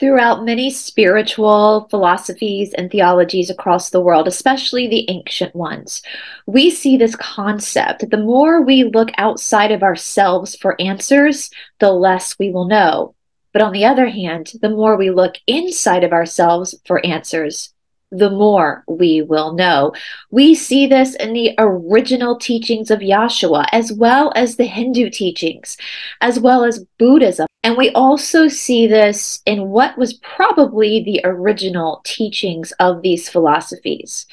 Throughout many spiritual philosophies and theologies across the world, especially the ancient ones, we see this concept. That the more we look outside of ourselves for answers, the less we will know. But on the other hand, the more we look inside of ourselves for answers, the more we will know. We see this in the original teachings of Yahshua, as well as the Hindu teachings, as well as Buddhism. And we also see this in what was probably the original teachings of these philosophies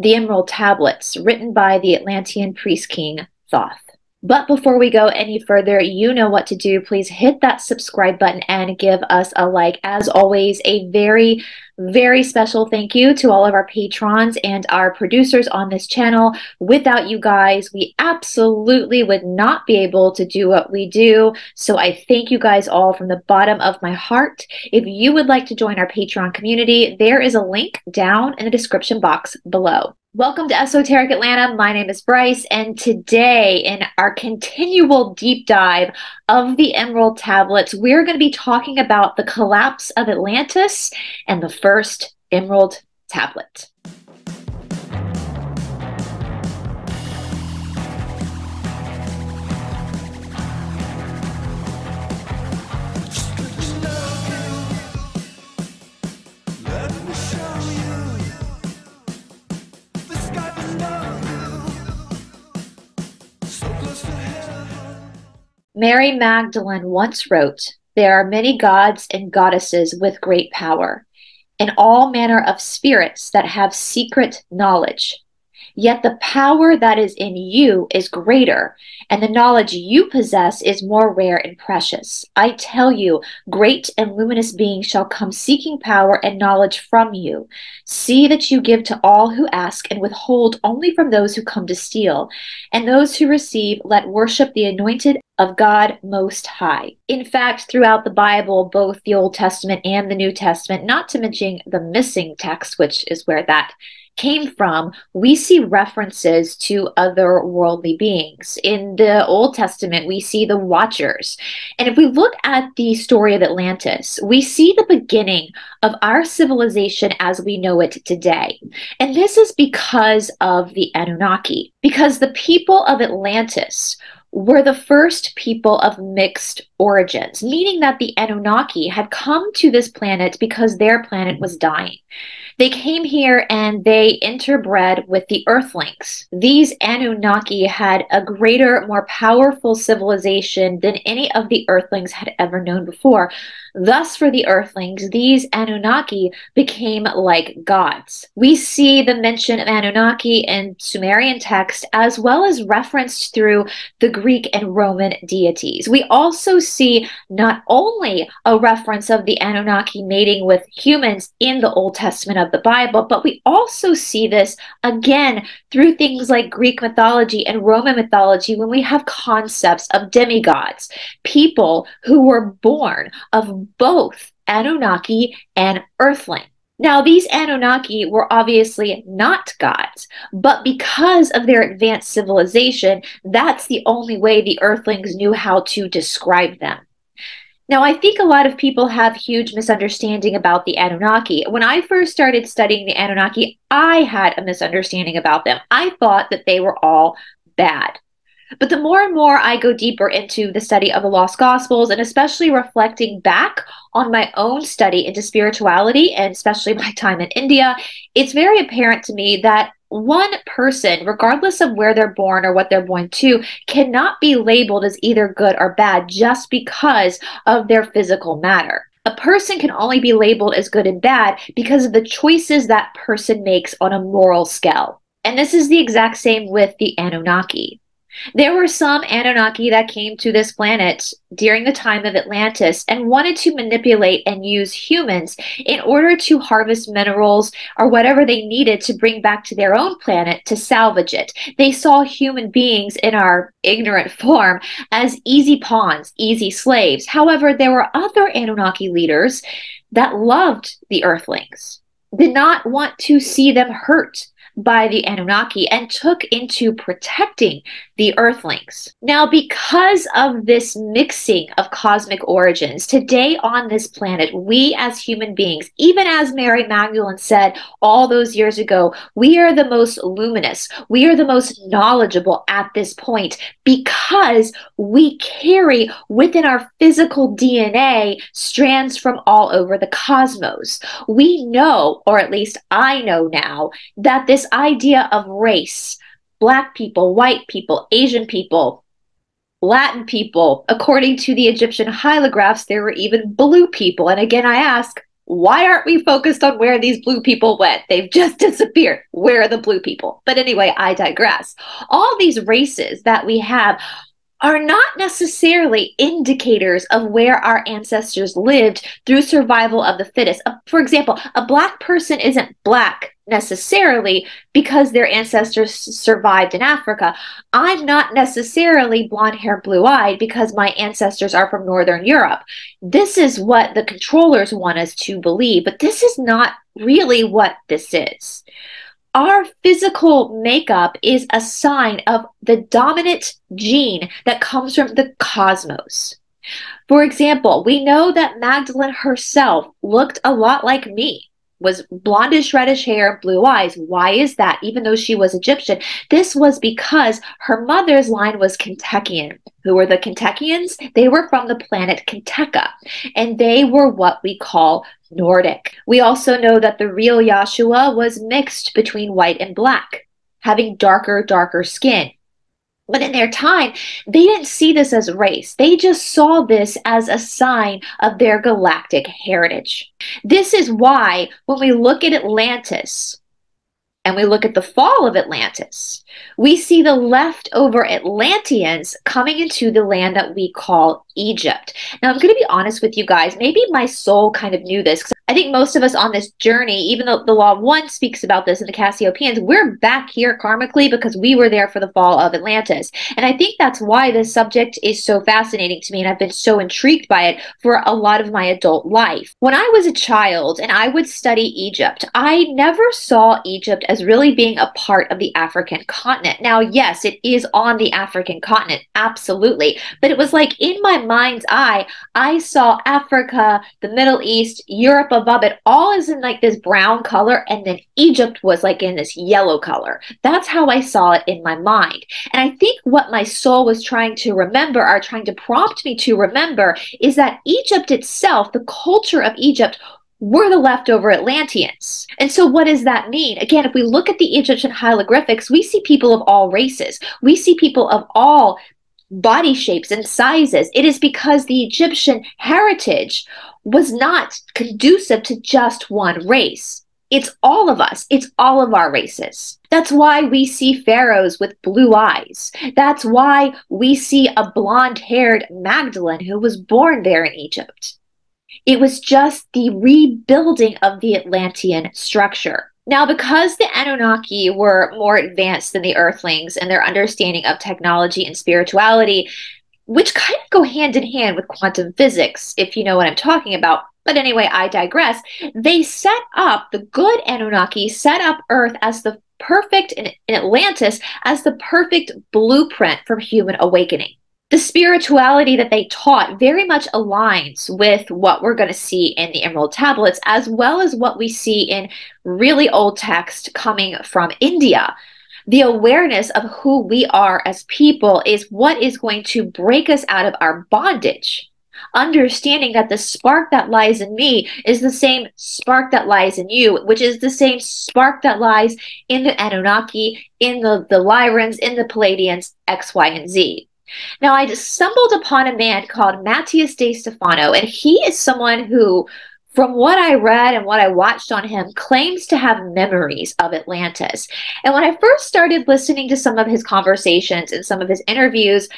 the Emerald Tablets, written by the Atlantean priest king Thoth. But before we go any further, you know what to do. Please hit that subscribe button and give us a like. As always, a very, very special thank you to all of our patrons and our producers on this channel. Without you guys, we absolutely would not be able to do what we do. So I thank you guys all from the bottom of my heart. If you would like to join our Patreon community, there is a link down in the description box below. Welcome to Esoteric Atlanta. My name is Bryce, and today, in our continual deep dive of the Emerald Tablets, we're going to be talking about the collapse of Atlantis and the first Emerald Tablet. Mary Magdalene once wrote, There are many gods and goddesses with great power, and all manner of spirits that have secret knowledge. Yet the power that is in you is greater, and the knowledge you possess is more rare and precious. I tell you, great and luminous beings shall come seeking power and knowledge from you. See that you give to all who ask, and withhold only from those who come to steal. And those who receive, let worship the anointed of God Most High. In fact, throughout the Bible, both the Old Testament and the New Testament, not to mention the missing text, which is where that came from, we see references to other worldly beings. In the Old Testament, we see the Watchers. And if we look at the story of Atlantis, we see the beginning of our civilization as we know it today. And this is because of the Anunnaki, because the people of Atlantis were the first people of mixed origins, meaning that the Anunnaki had come to this planet because their planet was dying. They came here and they interbred with the Earthlings. These Anunnaki had a greater, more powerful civilization than any of the Earthlings had ever known before. Thus, for the Earthlings, these Anunnaki became like gods. We see the mention of Anunnaki in Sumerian text as well as referenced through the Greek and Roman deities. We also see not only a reference of the Anunnaki mating with humans in the Old Testament of the Bible, but we also see this again through things like Greek mythology and Roman mythology when we have concepts of demigods, people who were born of both Anunnaki and Earthling. Now, these Anunnaki were obviously not gods, but because of their advanced civilization, that's the only way the Earthlings knew how to describe them. Now, I think a lot of people have huge misunderstanding about the Anunnaki. When I first started studying the Anunnaki, I had a misunderstanding about them. I thought that they were all bad. But the more and more I go deeper into the study of the Lost Gospels, and especially reflecting back on my own study into spirituality, and especially my time in India, it's very apparent to me that one person, regardless of where they're born or what they're born to, cannot be labeled as either good or bad just because of their physical matter. A person can only be labeled as good and bad because of the choices that person makes on a moral scale. And this is the exact same with the Anunnaki. There were some Anunnaki that came to this planet during the time of Atlantis and wanted to manipulate and use humans in order to harvest minerals or whatever they needed to bring back to their own planet to salvage it. They saw human beings in our ignorant form as easy pawns, easy slaves. However, there were other Anunnaki leaders that loved the Earthlings, did not want to see them hurt by the Anunnaki and took into protecting the Earthlings. Now, because of this mixing of cosmic origins, today on this planet, we as human beings, even as Mary Magdalene said all those years ago, we are the most luminous, we are the most knowledgeable at this point because we carry within our physical DNA strands from all over the cosmos. We know, or at least I know now, that this idea of race, black people, white people, Asian people, Latin people. According to the Egyptian hieroglyphs, there were even blue people. And again, I ask, why aren't we focused on where these blue people went? They've just disappeared. Where are the blue people? But anyway, I digress. All these races that we have are not necessarily indicators of where our ancestors lived through survival of the fittest. Uh, for example, a black person isn't black necessarily because their ancestors survived in Africa. I'm not necessarily blonde hair, blue eyed because my ancestors are from Northern Europe. This is what the controllers want us to believe, but this is not really what this is our physical makeup is a sign of the dominant gene that comes from the cosmos. For example, we know that Magdalene herself looked a lot like me was blondish reddish hair, blue eyes. Why is that? Even though she was Egyptian, this was because her mother's line was Kentuckian. Who were the Kentuckians? They were from the planet Kentucka, and they were what we call Nordic. We also know that the real Yahshua was mixed between white and black, having darker, darker skin. But in their time, they didn't see this as race. They just saw this as a sign of their galactic heritage. This is why, when we look at Atlantis and we look at the fall of Atlantis, we see the leftover Atlanteans coming into the land that we call Egypt. Now, I'm going to be honest with you guys. Maybe my soul kind of knew this because I think most of us on this journey, even though the Law One speaks about this in the Cassiopeians, we're back here karmically because we were there for the fall of Atlantis. And I think that's why this subject is so fascinating to me, and I've been so intrigued by it for a lot of my adult life. When I was a child and I would study Egypt, I never saw Egypt as really being a part of the African continent. Now, yes, it is on the African continent, absolutely. But it was like in my mind's eye, I saw Africa, the Middle East, Europe above it all is in like this brown color and then Egypt was like in this yellow color. That's how I saw it in my mind. And I think what my soul was trying to remember or trying to prompt me to remember is that Egypt itself, the culture of Egypt were the leftover Atlanteans. And so, what does that mean? Again, if we look at the Egyptian hieroglyphics, we see people of all races. We see people of all body shapes and sizes. It is because the Egyptian heritage was not conducive to just one race. It's all of us. It's all of our races. That's why we see pharaohs with blue eyes. That's why we see a blonde haired Magdalene who was born there in Egypt. It was just the rebuilding of the Atlantean structure. Now, because the Anunnaki were more advanced than the Earthlings in their understanding of technology and spirituality, which kind of go hand in hand with quantum physics, if you know what I'm talking about. But anyway, I digress. They set up, the good Anunnaki set up Earth as the perfect, in, Atlantis, as the perfect blueprint for human awakening. The spirituality that they taught very much aligns with what we're going to see in the Emerald Tablets, as well as what we see in really old text coming from India the awareness of who we are as people is what is going to break us out of our bondage. Understanding that the spark that lies in me is the same spark that lies in you, which is the same spark that lies in the Anunnaki, in the, the Lyrans, in the Pleiadians, X, Y, and Z. Now, I stumbled upon a man called Matthias de Stefano, and he is someone who from what I read and what I watched on him, claims to have memories of Atlantis. And when I first started listening to some of his conversations and some of his interviews,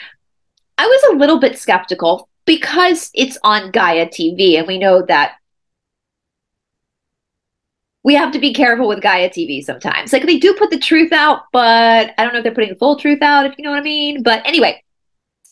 I was a little bit skeptical because it's on Gaia TV, and we know that we have to be careful with Gaia TV sometimes. Like they do put the truth out, but I don't know if they're putting the full truth out, if you know what I mean. But anyway,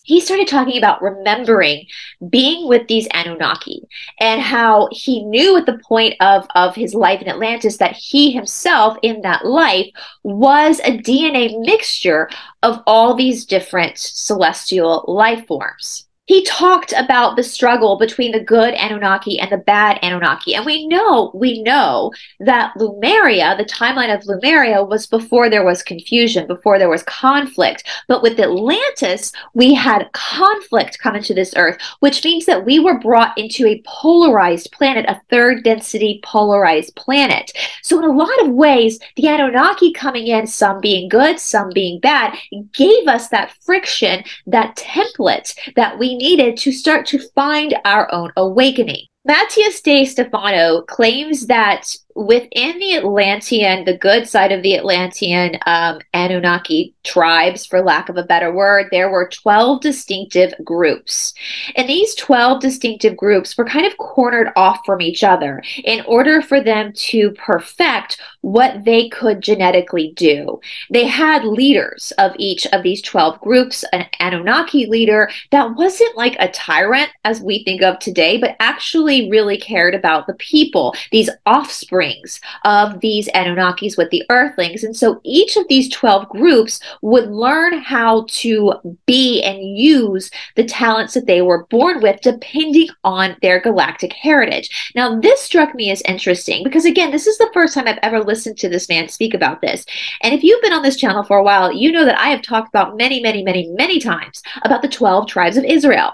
he started talking about remembering being with these Anunnaki and how he knew at the point of, of his life in Atlantis that he himself in that life was a DNA mixture of all these different celestial life forms he talked about the struggle between the good Anunnaki and the bad Anunnaki. And we know, we know that Lemuria, the timeline of Lemuria was before there was confusion, before there was conflict. But with Atlantis, we had conflict come into this earth, which means that we were brought into a polarized planet, a third density polarized planet. So, in a lot of ways, the Anunnaki coming in, some being good, some being bad, gave us that friction, that template that we needed to start to find our own awakening. Matthias de Stefano claims that within the Atlantean, the good side of the Atlantean um, Anunnaki tribes, for lack of a better word, there were 12 distinctive groups. And these 12 distinctive groups were kind of cornered off from each other in order for them to perfect what they could genetically do. They had leaders of each of these 12 groups, an Anunnaki leader that wasn't like a tyrant as we think of today, but actually really cared about the people, these offsprings of these Anunnakis with the Earthlings. And so each of these 12 groups would learn how to be and use the talents that they were born with, depending on their galactic heritage. Now, this struck me as interesting because, again, this is the first time I've ever listened to this man speak about this. And if you've been on this channel for a while, you know that I have talked about many, many, many, many times about the 12 tribes of Israel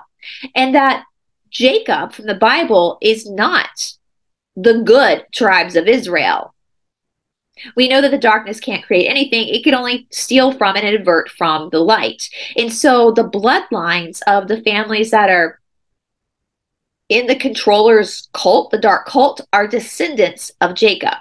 and that Jacob from the Bible is not the good tribes of Israel. We know that the darkness can't create anything, it can only steal from and invert from the light. And so the bloodlines of the families that are in the controller's cult, the dark cult, are descendants of Jacob.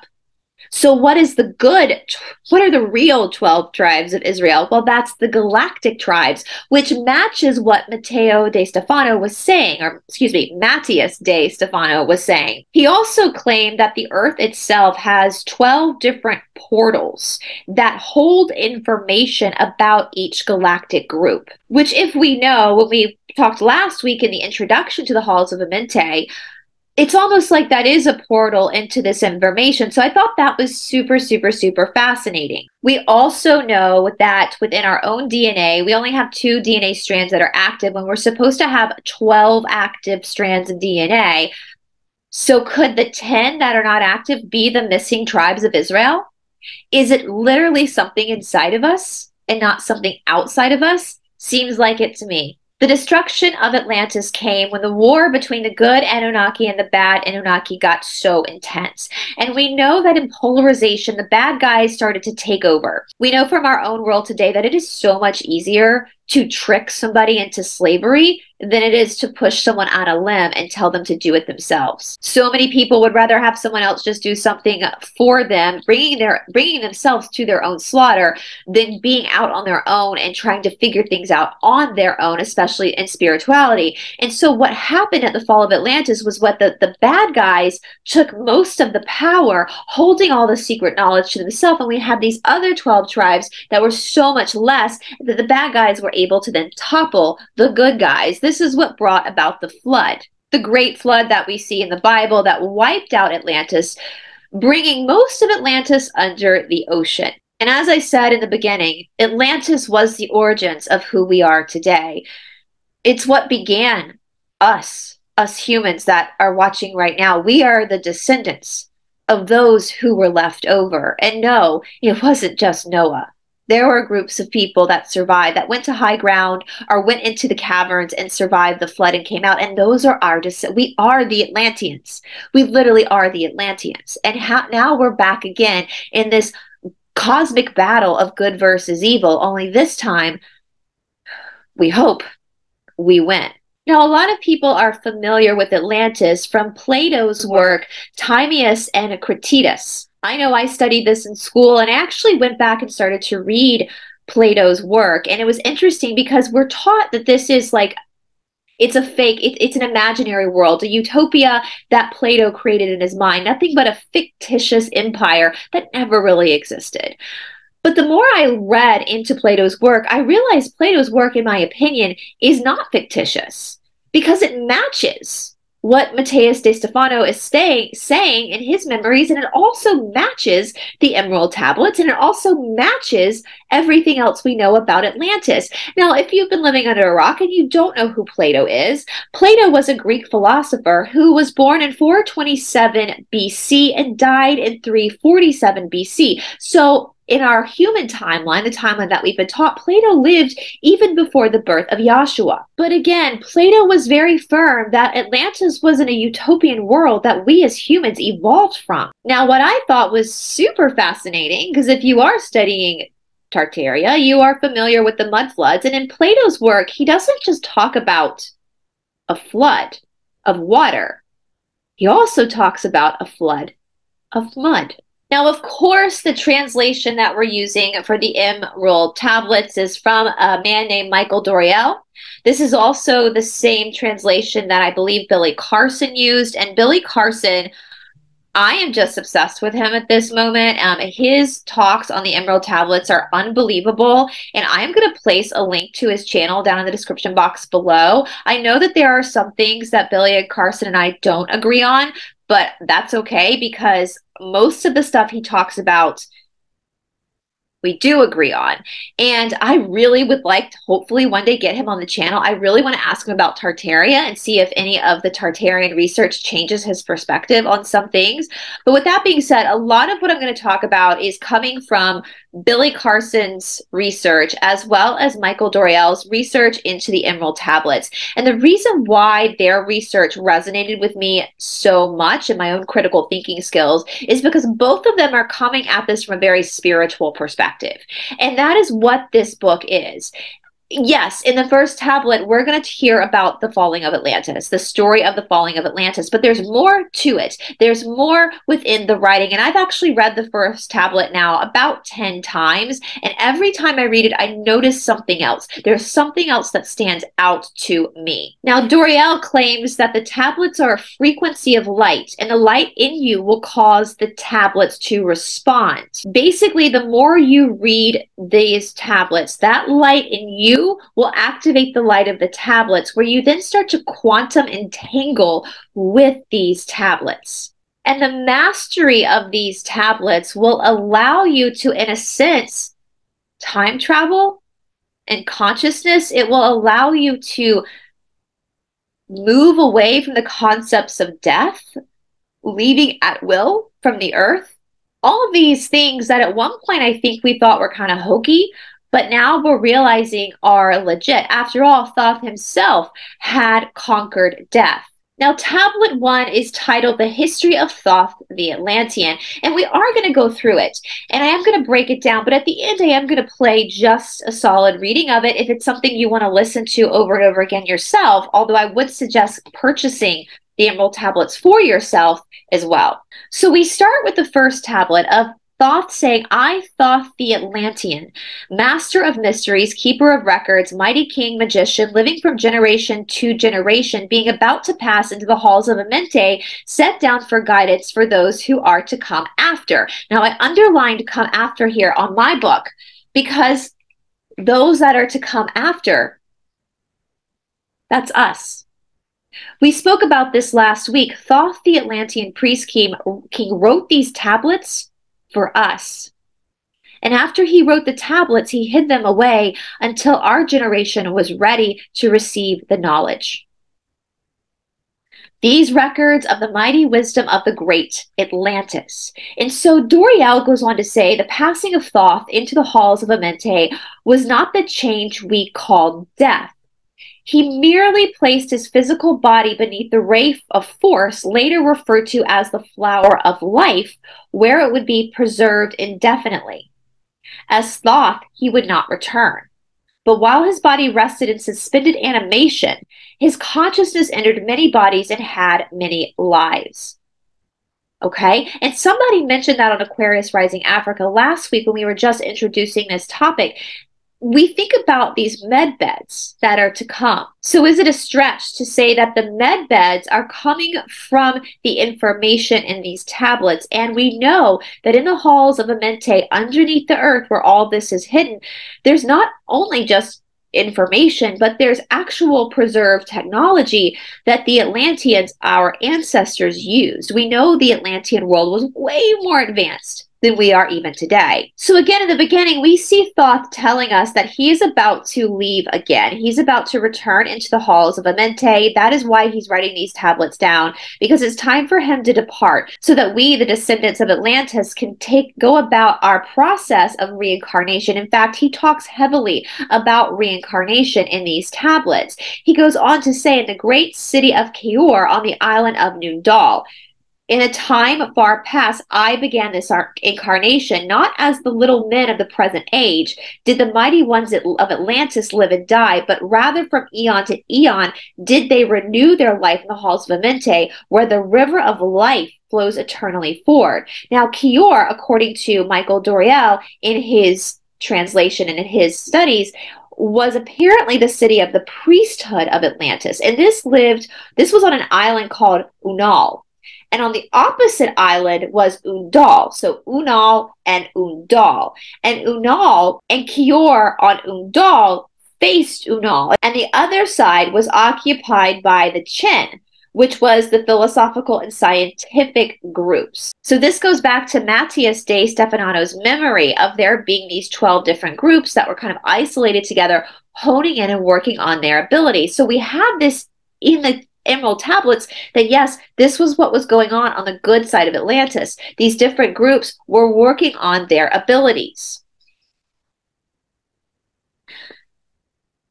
So, what is the good? What are the real 12 tribes of Israel? Well, that's the galactic tribes, which matches what Matteo de Stefano was saying, or excuse me, Matthias de Stefano was saying. He also claimed that the earth itself has 12 different portals that hold information about each galactic group, which, if we know, when we talked last week in the introduction to the Halls of Amenti, it's almost like that is a portal into this information. So I thought that was super, super, super fascinating. We also know that within our own DNA, we only have two DNA strands that are active when we're supposed to have 12 active strands of DNA. So could the 10 that are not active be the missing tribes of Israel? Is it literally something inside of us and not something outside of us? Seems like it to me. The destruction of Atlantis came when the war between the good Anunnaki and the bad Anunnaki got so intense. And we know that in polarization, the bad guys started to take over. We know from our own world today that it is so much easier to trick somebody into slavery than it is to push someone on a limb and tell them to do it themselves. So many people would rather have someone else just do something for them, bringing their bringing themselves to their own slaughter than being out on their own and trying to figure things out on their own, especially in spirituality. And so what happened at the fall of Atlantis was what the, the bad guys took most of the power, holding all the secret knowledge to themselves. And we had these other 12 tribes that were so much less that the bad guys were able to then topple the good guys. This is what brought about the flood, the great flood that we see in the Bible that wiped out Atlantis, bringing most of Atlantis under the ocean. And as I said in the beginning, Atlantis was the origins of who we are today. It's what began us, us humans that are watching right now. We are the descendants of those who were left over. And no, it wasn't just Noah there were groups of people that survived that went to high ground or went into the caverns and survived the flood and came out. And those are our we are the atlanteans. We literally are the atlanteans. And now we're back again in this cosmic battle of good versus evil. Only this time we hope we win. Now, a lot of people are familiar with Atlantis from Plato's work, Timaeus and Critias. I know I studied this in school and I actually went back and started to read Plato's work. And it was interesting because we're taught that this is like it's a fake it, it's an imaginary world a utopia that plato created in his mind nothing but a fictitious empire that never really existed But the more I read into Plato's work, I realized Plato's work, in my opinion, is not fictitious because it matches what Matthias de Stefano is saying in his memories, and it also matches the Emerald Tablets, and it also matches everything else we know about Atlantis. Now, if you've been living under a rock and you don't know who Plato is, Plato was a Greek philosopher who was born in 427 BC and died in 347 BC. So in our human timeline, the timeline that we've been taught, Plato lived even before the birth of Yahshua. But again, Plato was very firm that Atlantis was in a utopian world that we as humans evolved from. Now, what I thought was super fascinating, because if you are studying Tartaria, you are familiar with the mud floods. And in Plato's work, he doesn't just talk about a flood of water, he also talks about a flood of mud. Now, of course, the translation that we're using for the Emerald tablets is from a man named Michael Doreal. This is also the same translation that I believe Billy Carson used. And Billy Carson, I am just obsessed with him at this moment. Um, his talks on the Emerald tablets are unbelievable. And I'm going to place a link to his channel down in the description box below. I know that there are some things that Billy and Carson and I don't agree on, but that's okay because most of the stuff he talks about we do agree on. And I really would like to hopefully one day get him on the channel. I really want to ask him about Tartaria and see if any of the Tartarian research changes his perspective on some things. But with that being said, a lot of what I'm going to talk about is coming from Billy Carson's research as well as Michael Doreal's research into the Emerald tablets. And the reason why their research resonated with me so much in my own critical thinking skills is because both of them are coming at this from a very spiritual perspective. And that is what this book is yes, in the first tablet, we're going to hear about the falling of Atlantis, the story of the falling of Atlantis, but there's more to it. There's more within the writing. And I've actually read the first tablet now about 10 times. And every time I read it, I notice something else. There's something else that stands out to me. Now, Doreal claims that the tablets are a frequency of light, and the light in you will cause the tablets to respond. Basically, the more you read these tablets, that light in you will activate the light of the tablets, where you then start to quantum entangle with these tablets. And the mastery of these tablets will allow you to, in a sense, time travel and consciousness. It will allow you to move away from the concepts of death, leaving at will from the earth. All these things that at one point I think we thought were kind of hokey but now we're realizing are legit. After all, Thoth himself had conquered death. Now, tablet one is titled The History of Thoth the Atlantean, and we are going to go through it. And I am going to break it down, but at the end, I am going to play just a solid reading of it if it's something you want to listen to over and over again yourself, although I would suggest purchasing the Emerald tablets for yourself as well. So we start with the first tablet of Thoth saying, I Thoth the Atlantean, master of mysteries, keeper of records, mighty king, magician, living from generation to generation, being about to pass into the halls of Amenti, set down for guidance for those who are to come after. Now, I underlined come after here on my book because those that are to come after, that's us. We spoke about this last week. Thoth the Atlantean priest king wrote these tablets for us. And after he wrote the tablets, he hid them away until our generation was ready to receive the knowledge. These records of the mighty wisdom of the great Atlantis. And so Doreal goes on to say the passing of Thoth into the halls of Amenti was not the change we call death, he merely placed his physical body beneath the ray of force, later referred to as the flower of life, where it would be preserved indefinitely. As Thoth, he would not return. But while his body rested in suspended animation, his consciousness entered many bodies and had many lives. Okay. And somebody mentioned that on Aquarius Rising Africa last week when we were just introducing this topic we think about these med beds that are to come. So, is it a stretch to say that the med beds are coming from the information in these tablets? And we know that in the halls of Amenti, underneath the earth where all this is hidden, there's not only just information, but there's actual preserved technology that the Atlanteans, our ancestors, used. We know the Atlantean world was way more advanced than we are even today. So, again, in the beginning, we see Thoth telling us that he is about to leave again. He's about to return into the halls of Amenti. That is why he's writing these tablets down, because it's time for him to depart so that we, the descendants of Atlantis, can take go about our process of reincarnation. In fact, he talks heavily about reincarnation in these tablets. He goes on to say in the great city of Keor on the island of Undal. In a time far past, I began this incarnation, not as the little men of the present age did the mighty ones of Atlantis live and die, but rather from eon to eon did they renew their life in the halls of Amenti, where the river of life flows eternally forward. Now, Keor, according to Michael Doreal in his translation and in his studies, was apparently the city of the priesthood of Atlantis. And this lived, this was on an island called Unal. And on the opposite island was Undal. So Unal and Undal. And Unal and Keor on Undal faced Unal. And the other side was occupied by the Chen, which was the philosophical and scientific groups. So this goes back to Matthias de Stefano's memory of there being these 12 different groups that were kind of isolated together, honing in and working on their ability. So we have this in the emerald tablets that yes, this was what was going on on the good side of Atlantis. These different groups were working on their abilities.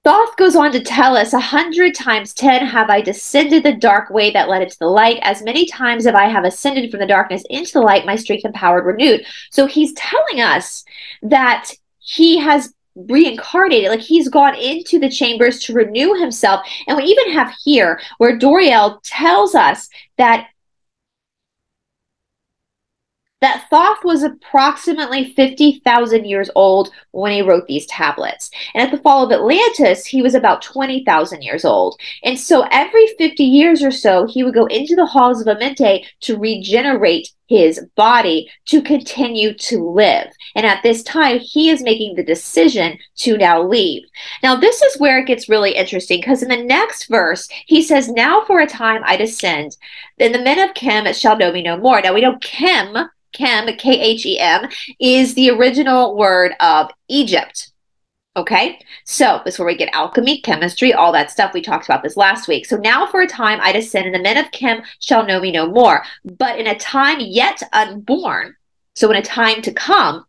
Thoth goes on to tell us, a hundred times ten have I descended the dark way that led into the light. As many times have I have ascended from the darkness into the light, my strength and power renewed. So he's telling us that he has reincarnated like he's gone into the chambers to renew himself and we even have here where Doreal tells us that that Thoth was approximately 50,000 years old when he wrote these tablets. And at the fall of Atlantis, he was about 20,000 years old. And so every 50 years or so, he would go into the halls of Amenti to regenerate his body to continue to live. And at this time, he is making the decision to now leave. Now, this is where it gets really interesting because in the next verse, he says, Now for a time I descend, and the men of Khem shall know me no more. Now, we know Khem Khem, K H E M, is the original word of Egypt. Okay, so this is where we get alchemy, chemistry, all that stuff. We talked about this last week. So now for a time I descend, and the men of Khem shall know me no more. But in a time yet unborn, so in a time to come,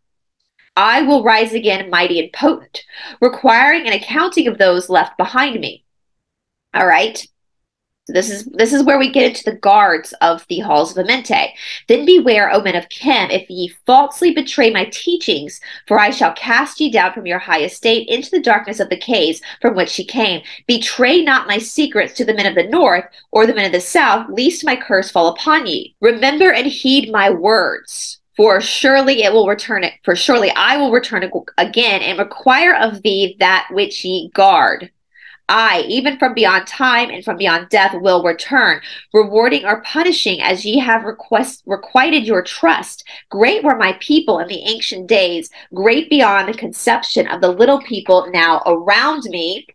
I will rise again mighty and potent, requiring an accounting of those left behind me. All right. So this is this is where we get into the guards of the halls of Amenti. Then beware, O men of Khem, if ye falsely betray my teachings, for I shall cast ye down from your high estate into the darkness of the caves from which ye came. Betray not my secrets to the men of the north or the men of the south, lest my curse fall upon ye. Remember and heed my words. For surely it will return it, for surely I will return again and require of thee that which ye guard. I, even from beyond time and from beyond death, will return, rewarding or punishing as ye have request, requited your trust. Great were my people in the ancient days, great beyond the conception of the little people now around me.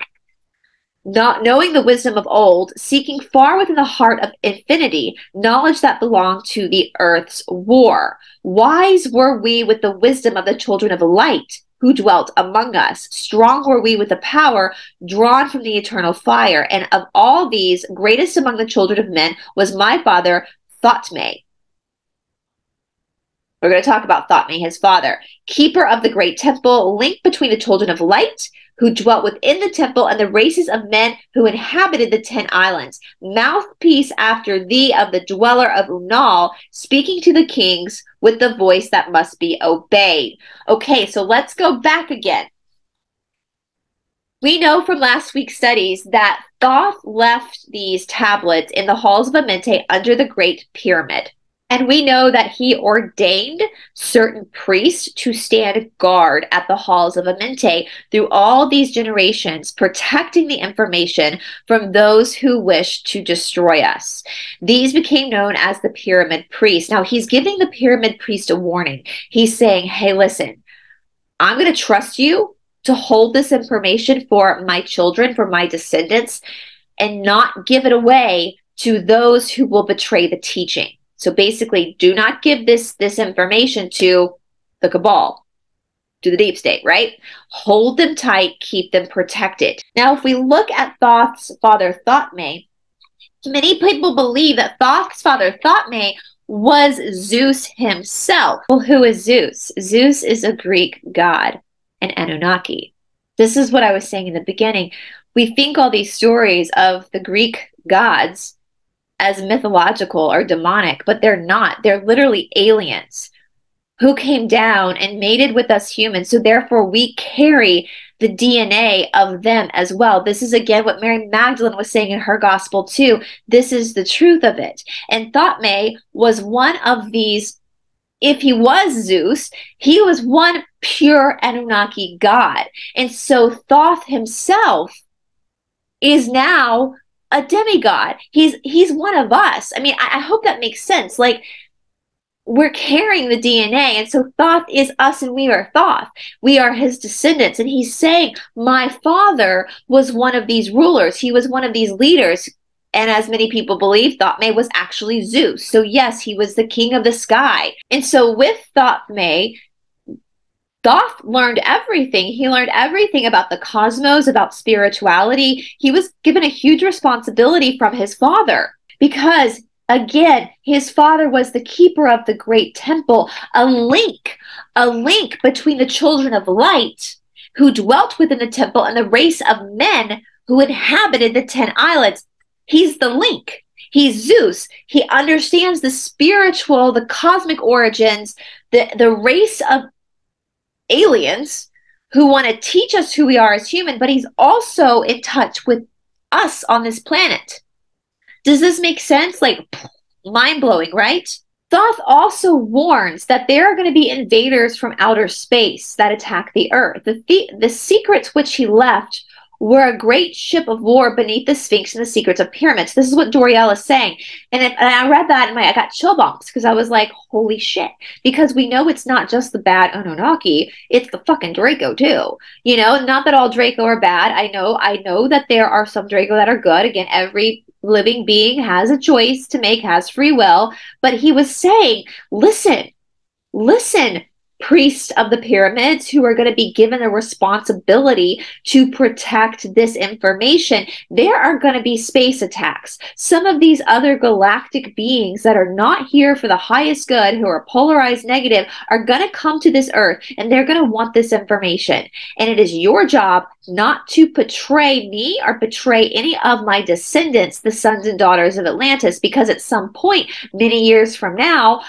Not knowing the wisdom of old, seeking far within the heart of infinity, knowledge that belonged to the earth's war. Wise were we with the wisdom of the children of light who dwelt among us. Strong were we with the power drawn from the eternal fire. And of all these, greatest among the children of men was my father, Thotme. We're going to talk about Thotme, his father, keeper of the great temple, link between the children of light who dwelt within the temple, and the races of men who inhabited the ten islands. Mouthpiece after thee of the dweller of Unal, speaking to the kings with the voice that must be obeyed. Okay, so let's go back again. We know from last week's studies that Thoth left these tablets in the halls of Amenti under the Great Pyramid. And we know that he ordained certain priests to stand guard at the halls of Amenti through all these generations, protecting the information from those who wish to destroy us. These became known as the pyramid priests. Now, he's giving the pyramid priest a warning. He's saying, hey, listen, I'm going to trust you to hold this information for my children, for my descendants, and not give it away to those who will betray the teaching. So basically, do not give this this information to the cabal, to the deep state, right? Hold them tight, keep them protected. Now, if we look at Thoth's father, Thotme, many people believe that Thoth's father, Thotme, was Zeus himself. Well, who is Zeus? Zeus is a Greek god, an Anunnaki. This is what I was saying in the beginning. We think all these stories of the Greek gods as mythological or demonic, but they're not. They're literally aliens who came down and mated with us humans. So therefore, we carry the DNA of them as well. This is again what Mary Magdalene was saying in her gospel, too. This is the truth of it. And Thotme was one of these. If he was Zeus, he was one pure Anunnaki god. And so Thoth himself is now a demigod. He's he's one of us. I mean, I, I hope that makes sense. Like we're carrying the DNA. And so Thoth is us and we are Thoth. We are his descendants. And he's saying, My father was one of these rulers. He was one of these leaders. And as many people believe, Thotme was actually Zeus. So, yes, he was the king of the sky. And so, with Thotme, Thoth learned everything. He learned everything about the cosmos, about spirituality. He was given a huge responsibility from his father because, again, his father was the keeper of the great temple, a link, a link between the children of light who dwelt within the temple and the race of men who inhabited the 10 islands. He's the link. He's Zeus. He understands the spiritual, the cosmic origins, the, the race of aliens who want to teach us who we are as human, but he's also in touch with us on this planet. Does this make sense? Like mind blowing, right? Thoth also warns that there are going to be invaders from outer space that attack the Earth. The, the, the secrets which he left were a great ship of war beneath the Sphinx and the secrets of pyramids. This is what Doreal is saying. And, and I read that and my, I got chill bumps because I was like, holy shit. Because we know it's not just the bad Anunnaki, it's the fucking Draco too. You know, not that all Draco are bad. I know, I know that there are some Draco that are good. Again, every living being has a choice to make, has free will. But he was saying, listen, listen, priests of the pyramids who are going to be given the responsibility to protect this information, there are going to be space attacks. Some of these other galactic beings that are not here for the highest good, who are polarized negative, are going to come to this earth and they're going to want this information. And it is your job not to betray me or betray any of my descendants, the sons and daughters of Atlantis, because at some point, many years from now,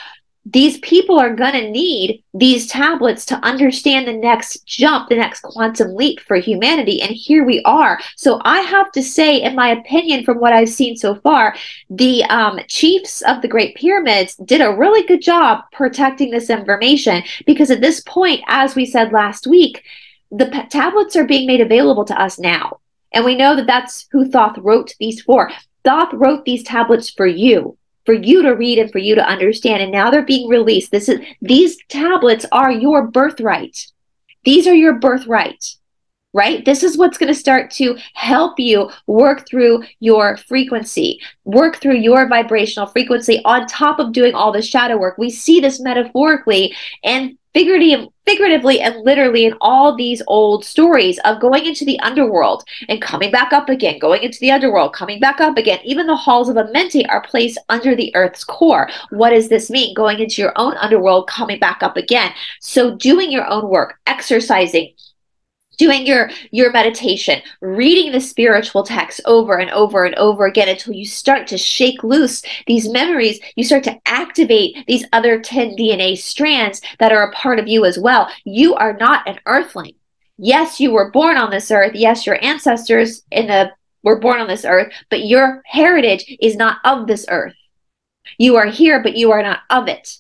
these people are going to need these tablets to understand the next jump, the next quantum leap for humanity. And here we are. So I have to say, in my opinion, from what I've seen so far, the um, chiefs of the Great Pyramids did a really good job protecting this information because at this point, as we said last week, the tablets are being made available to us now. And we know that that's who Thoth wrote these for. Thoth wrote these tablets for you for you to read and for you to understand. And now they're being released. This is these tablets are your birthright. These are your birthright right? This is what's going to start to help you work through your frequency work through your vibrational frequency on top of doing all the shadow work. We see this metaphorically and figuratively, figuratively and literally in all these old stories of going into the underworld and coming back up again, going into the underworld, coming back up again. Even the halls of Amenti are placed under the earth's core. What does this mean? Going into your own underworld, coming back up again. So doing your own work, exercising, doing your your meditation reading the spiritual text over and over and over again until you start to shake loose these memories. You start to activate these other 10 dna strands that are a part of you as well. You are not an earthling. Yes you were born on this earth. Yes your ancestors in the were born on this earth but your heritage is not of this earth. You are here, but you are not of it.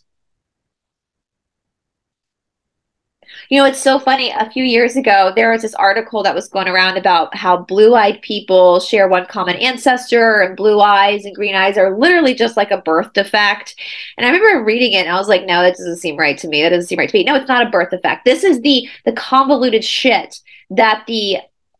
You know, it's so funny. A few years ago, there was this article that was going around about how blue eyed people share one common ancestor, and blue eyes and green eyes are literally just like a birth defect. And I remember reading it, and I was like, no, that doesn't seem right to me. That doesn't seem right to me. No, it's not a birth defect. This is the the convoluted shit that the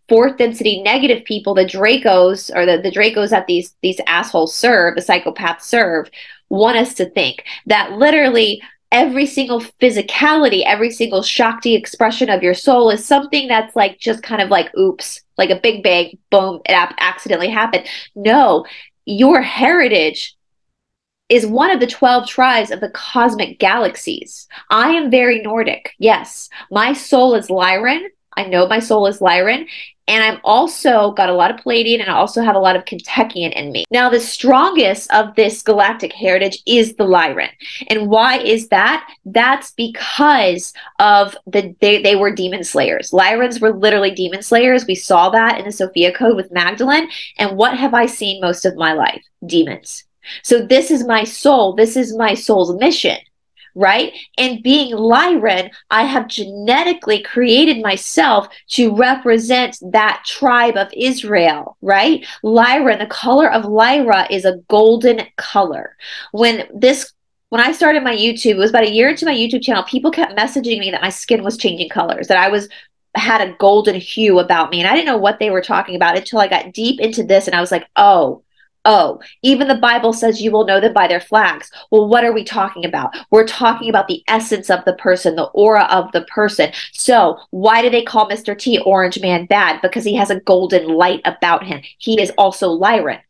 fourth density negative people, the Dracos or the, the Dracos that these these assholes serve, the psychopaths serve, want us to think that literally every single physicality, every single Shakti expression of your soul is something that's like just kind of like oops, like a big bang, boom, it accidentally happened. No, your heritage is one of the 12 tribes of the cosmic galaxies. I am very Nordic. Yes, my soul is Lyran. I know my soul is Lyran, and I've also got a lot of Pleiadian and I also have a lot of Kentuckian in me. Now, the strongest of this galactic heritage is the Lyran. And why is that? That's because of the they, they were demon slayers. Lyrans were literally demon slayers. We saw that in the Sophia Code with Magdalene. And what have I seen most of my life? Demons. So this is my soul. This is my soul's mission right? And being Lyran, I have genetically created myself to represent that tribe of Israel, right? Lyra, the color of Lyra is a golden color. When this when I started my YouTube, it was about a year into my YouTube channel, people kept messaging me that my skin was changing colors, that I was had a golden hue about me. And I didn't know what they were talking about until I got deep into this and I was like, oh, Oh, even the Bible says you will know them by their flags. Well, what are we talking about? We're talking about the essence of the person, the aura of the person. So, why do they call Mr. T Orange Man bad? Because he has a golden light about him. He is also Lyran.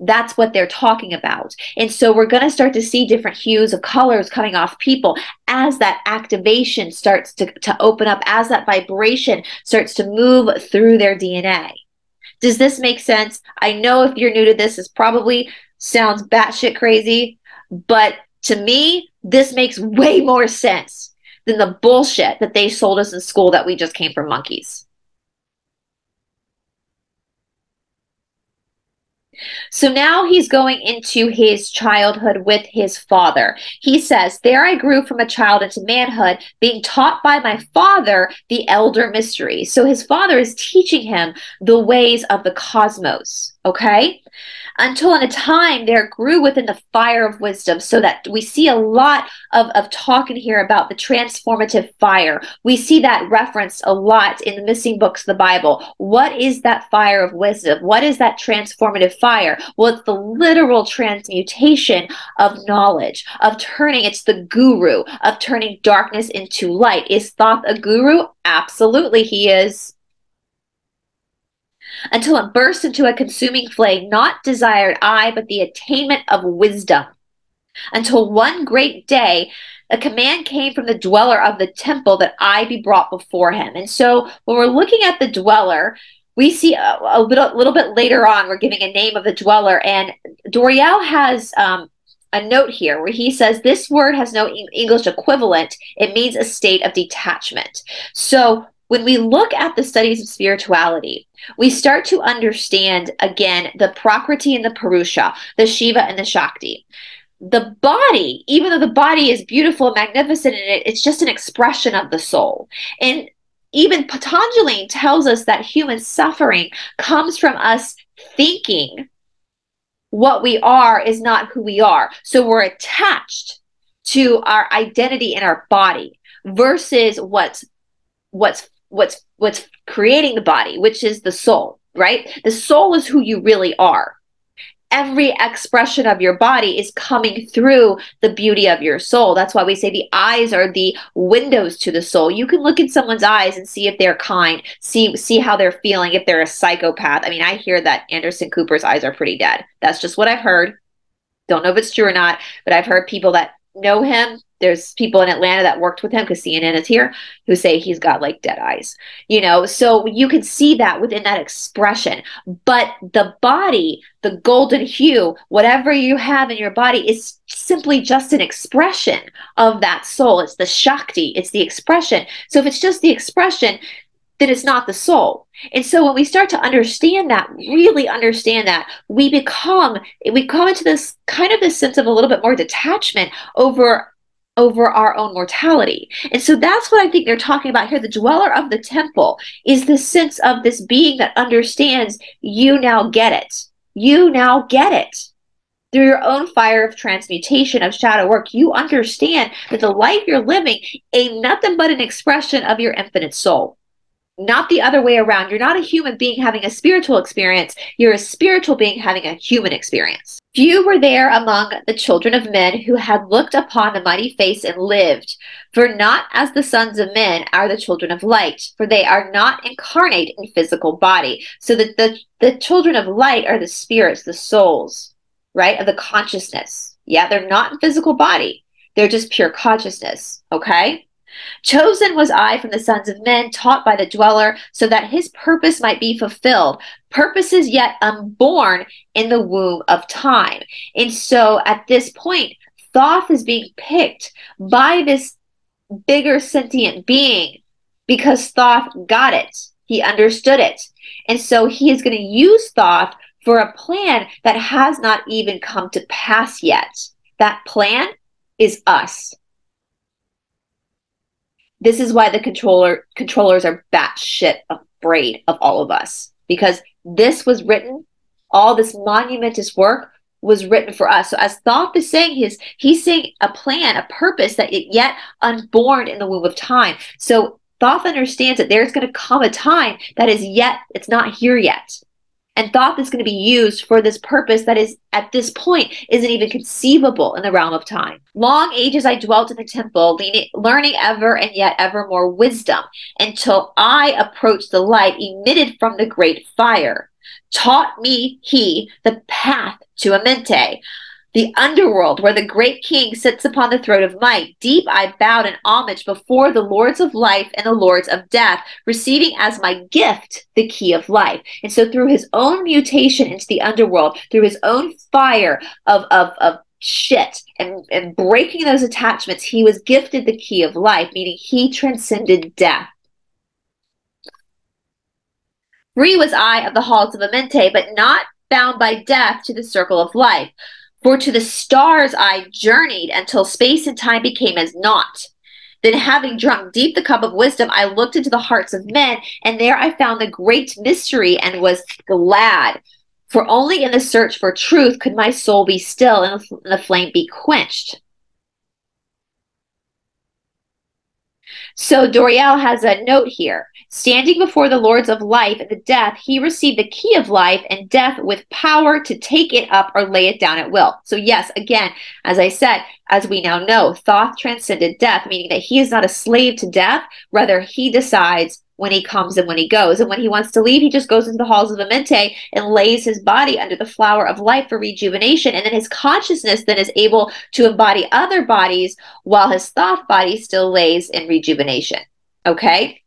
That's what they're talking about. And so we're going to start to see different hues of colors coming off people as that activation starts to, to open up, as that vibration starts to move through their DNA. Does this make sense? I know if you're new to this, this probably sounds batshit crazy, but to me, this makes way more sense than the bullshit that they sold us in school that we just came from monkeys. So now he's going into his childhood with his father. He says, There I grew from a child into manhood, being taught by my father the elder mysteries. So his father is teaching him the ways of the cosmos. Okay? Until in a time there grew within the fire of wisdom so that we see a lot of, of talking here about the transformative fire. We see that referenced a lot in the missing books of the bible. What is that fire of wisdom? What is that transformative fire? Well it's the literal transmutation of knowledge of turning it's the guru of turning darkness into light. Is thoth a guru? Absolutely he is until it bursts into a consuming flame, not desired I, but the attainment of wisdom. Until one great day, a command came from the dweller of the temple that I be brought before him. And so when we're looking at the dweller, we see a, a little, little bit later on, we're giving a name of the dweller. And Doreal has um, a note here where he says this word has no English equivalent. It means a state of detachment. So when we look at the studies of spirituality, we start to understand again the Prakriti and the Purusha, the Shiva and the Shakti. The body, even though the body is beautiful and magnificent in it, it's just an expression of the soul. And even Patanjali tells us that human suffering comes from us thinking what we are is not who we are. So we're attached to our identity in our body versus what's what's what's what's creating the body, which is the soul, right? The soul is who you really are. Every expression of your body is coming through the beauty of your soul. That's why we say the eyes are the windows to the soul. You can look in someone's eyes and see if they're kind, see see how they're feeling, if they're a psychopath. I mean, I hear that Anderson Cooper's eyes are pretty dead. That's just what I've heard. Don't know if it's true or not, but I've heard people that know him there's people in Atlanta that worked with him because CNN is here who say he's got like dead eyes, you know. So you can see that within that expression. But the body, the golden hue, whatever you have in your body is simply just an expression of that soul. It's the Shakti, it's the expression. So if it's just the expression, then it's not the soul. And so when we start to understand that, really understand that, we become we come into this kind of this sense of a little bit more detachment over over our own mortality. And so that's what I think they're talking about here. The dweller of the temple is the sense of this being that understands you now get it. You now get it. Through your own fire of transmutation, of shadow work, you understand that the life you're living ain't nothing but an expression of your infinite soul not the other way around. You're not a human being having a spiritual experience. You're a spiritual being having a human experience. Few were there among the children of men who had looked upon the mighty face and lived. For not as the sons of men are the children of light, for they are not incarnate in physical body. So that the, the children of light are the spirits, the souls, right, of the consciousness. Yeah, they're not in physical body. They're just pure consciousness. Okay? Chosen was I from the sons of men, taught by the dweller, so that his purpose might be fulfilled, purposes yet unborn in the womb of time. And so at this point, Thoth is being picked by this bigger sentient being because Thoth got it. He understood it. And so he is going to use Thoth for a plan that has not even come to pass yet. That plan is us. This is why the controller controllers are batshit afraid of all of us because this was written, all this monumentous work was written for us. So as Thoth is saying his, he's saying a plan, a purpose that it yet unborn in the womb of time. So Thoth understands that there's going to come a time that is yet, it's not here yet and Thoth that's going to be used for this purpose that is at this point isn't even conceivable in the realm of time. Long ages I dwelt in the temple, learning ever and yet ever more wisdom, until I approached the light emitted from the great fire. Taught me he the path to Amenti the underworld where the great king sits upon the throne of might. Deep I bowed in homage before the lords of life and the lords of death, receiving as my gift the key of life. And so through his own mutation into the underworld, through his own fire of, of, of shit and, and breaking those attachments, he was gifted the key of life, meaning he transcended death. Free was I of the halls of Amenti, but not bound by death to the circle of life. For to the stars I journeyed until space and time became as naught. Then, having drunk deep the cup of wisdom, I looked into the hearts of men, and there I found the great mystery and was glad. For only in the search for truth could my soul be still and the flame be quenched. So Doreal has a note here. Standing before the lords of life and the death, he received the key of life and death with power to take it up or lay it down at will. So, yes, again, as I said, as we now know, Thoth transcended death, meaning that he is not a slave to death. Rather, he decides when he comes and when he goes. And when he wants to leave, he just goes into the halls of Amenti and lays his body under the flower of life for rejuvenation. And then his consciousness then is able to embody other bodies while his Thoth body still lays in rejuvenation. Okay?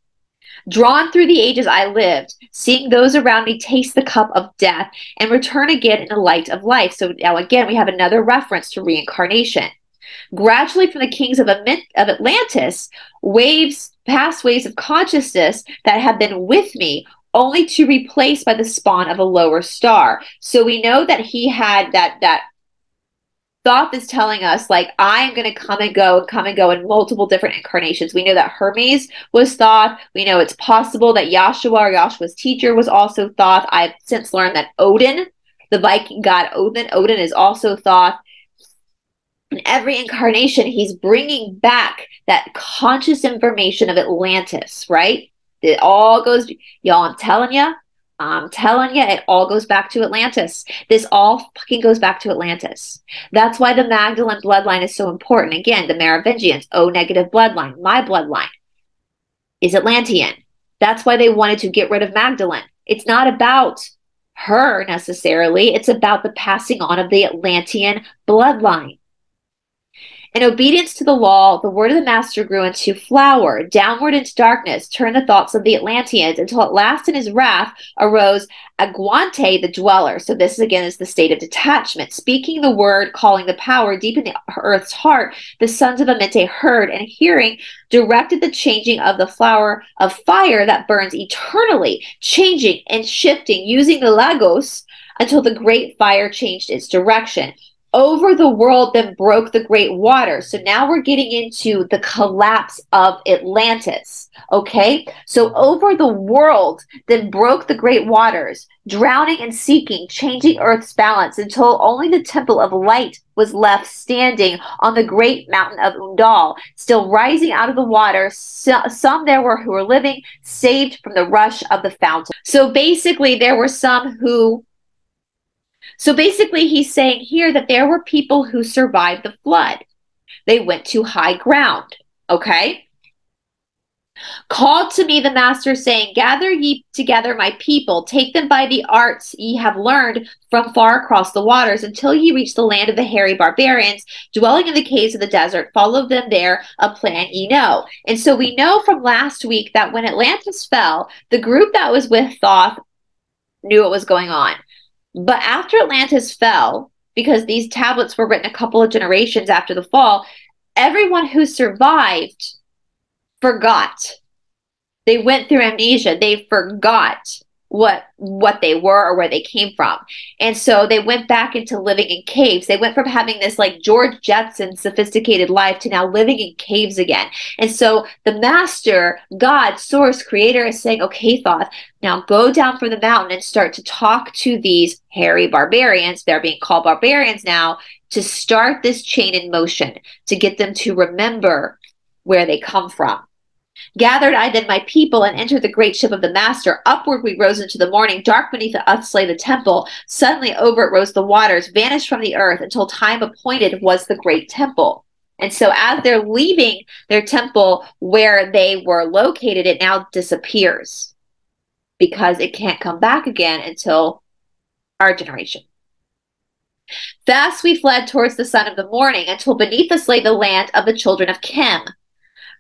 Drawn through the ages I lived, seeing those around me taste the cup of death and return again in the light of life. So now again, we have another reference to reincarnation. Gradually, from the kings of, of Atlantis, waves, past waves of consciousness that have been with me, only to replace by the spawn of a lower star. So we know that he had that that Thoth is telling us, like, I am going to come and go and come and go in multiple different incarnations. We know that Hermes was Thoth. We know it's possible that Yahshua or Yahshua's teacher was also Thoth. I've since learned that Odin, the Viking god Odin, Odin is also Thoth in every incarnation, he's bringing back that conscious information of Atlantis, right? It all goes, y'all, I'm telling you, I'm telling you, it all goes back to Atlantis. This all fucking goes back to Atlantis. That's why the Magdalene bloodline is so important. Again, the Merovingians, O negative bloodline, my bloodline is Atlantean. That's why they wanted to get rid of Magdalene. It's not about her necessarily, it's about the passing on of the Atlantean bloodline. In obedience to the law, the word of the master grew into flower, downward into darkness, turned the thoughts of the Atlanteans, until at last in his wrath arose Agwanti, the dweller. So this again is the state of detachment. Speaking the word, calling the power deep in the earth's heart, the sons of Amenti heard and hearing directed the changing of the flower of fire that burns eternally, changing and shifting, using the logos until the great fire changed its direction over the world then broke the great water. So now we're getting into the collapse of Atlantis. Okay. So over the world then broke the great waters, drowning and seeking, changing earth's balance until only the temple of light was left standing on the great mountain of Undal, still rising out of the water. So, some there were who were living, saved from the rush of the fountain. So basically, there were some who so basically, he's saying here that there were people who survived the flood. They went to high ground. Okay. Called to me the master, saying, Gather ye together my people, take them by the arts ye have learned from far across the waters, until ye reach the land of the hairy barbarians, dwelling in the caves of the desert. Follow them there, a plan ye know. And so we know from last week that when Atlantis fell, the group that was with Thoth knew what was going on. But after Atlantis fell, because these tablets were written a couple of generations after the fall, everyone who survived forgot. They went through amnesia. They forgot what what they were or where they came from. And so they went back into living in caves. They went from having this like George Jetson sophisticated life to now living in caves again. And so the master, God, source, creator is saying, okay, Thoth, now go down from the mountain and start to talk to these hairy barbarians. They're being called barbarians now to start this chain in motion, to get them to remember where they come from. Gathered I then my people and entered the great ship of the master. Upward we rose into the morning. Dark beneath us lay the temple. Suddenly over it rose the waters, vanished from the earth until time appointed was the great temple. And so as they're leaving their temple where they were located, it now disappears because it can't come back again until our generation. Thus we fled towards the sun of the morning until beneath us lay the land of the children of Khem.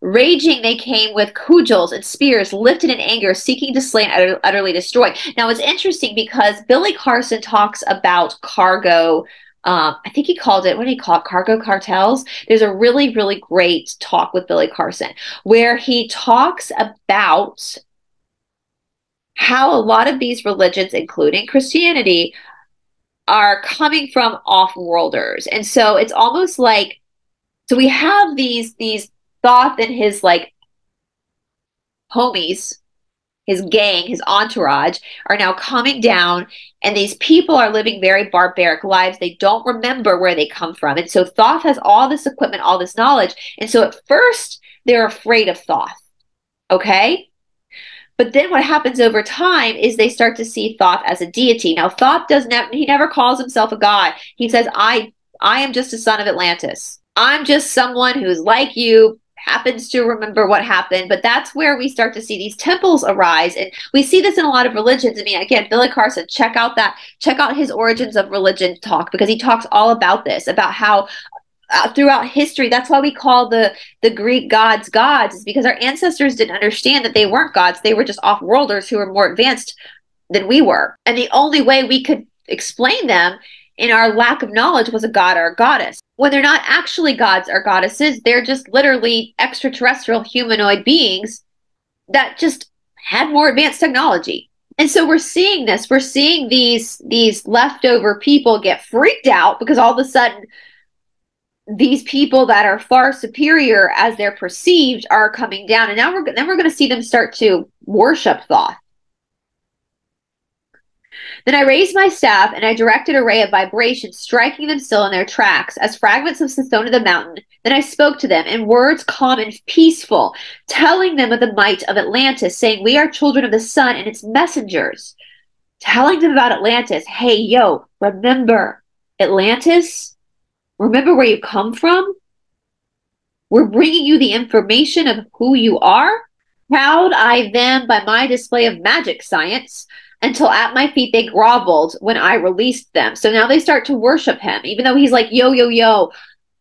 Raging, they came with cudgels and spears, lifted in anger, seeking to slay and utter, utterly destroy. Now, it's interesting because Billy Carson talks about cargo. Um, I think he called it, what did he call it? Cargo cartels. There's a really, really great talk with Billy Carson where he talks about how a lot of these religions, including Christianity, are coming from off-worlders. And so it's almost like so we have these these Thoth and his like homies, his gang, his entourage are now coming down, and these people are living very barbaric lives. They don't remember where they come from. And so Thoth has all this equipment, all this knowledge. And so at first, they're afraid of Thoth. Okay? But then what happens over time is they start to see Thoth as a deity. Now Thoth does not he never calls himself a god. He says, I I am just a son of Atlantis. I'm just someone who's like you, happens to remember what happened. But that's where we start to see these temples arise. And we see this in a lot of religions. I mean, again, Billy Carson, check out that, check out his origins of religion talk because he talks all about this, about how uh, throughout history that's why we call the the greek gods gods is because our ancestors didn't understand that they weren't gods they were just off-worlders who were more advanced than we were and the only way we could explain them in our lack of knowledge was a god or a goddess when they're not actually gods or goddesses, they're just literally extraterrestrial humanoid beings that just had more advanced technology. And so we're seeing this. We're seeing these these leftover people get freaked out because all of a sudden these people that are far superior as they're perceived are coming down and now we're then we're going to see them start to worship Thoth then I raised my staff and I directed a ray of vibration, striking them still in their tracks as fragments of of the mountain. Then I spoke to them in words calm and peaceful, telling them of the might of Atlantis, saying, We are children of the sun and its messengers. Telling them about Atlantis. Hey, yo, remember Atlantis? Remember where you come from? We're bringing you the information of who you are. Proud I them by my display of magic science until at my feet they groveled when I released them. So now they start to worship him, even though he's like, yo, yo, yo,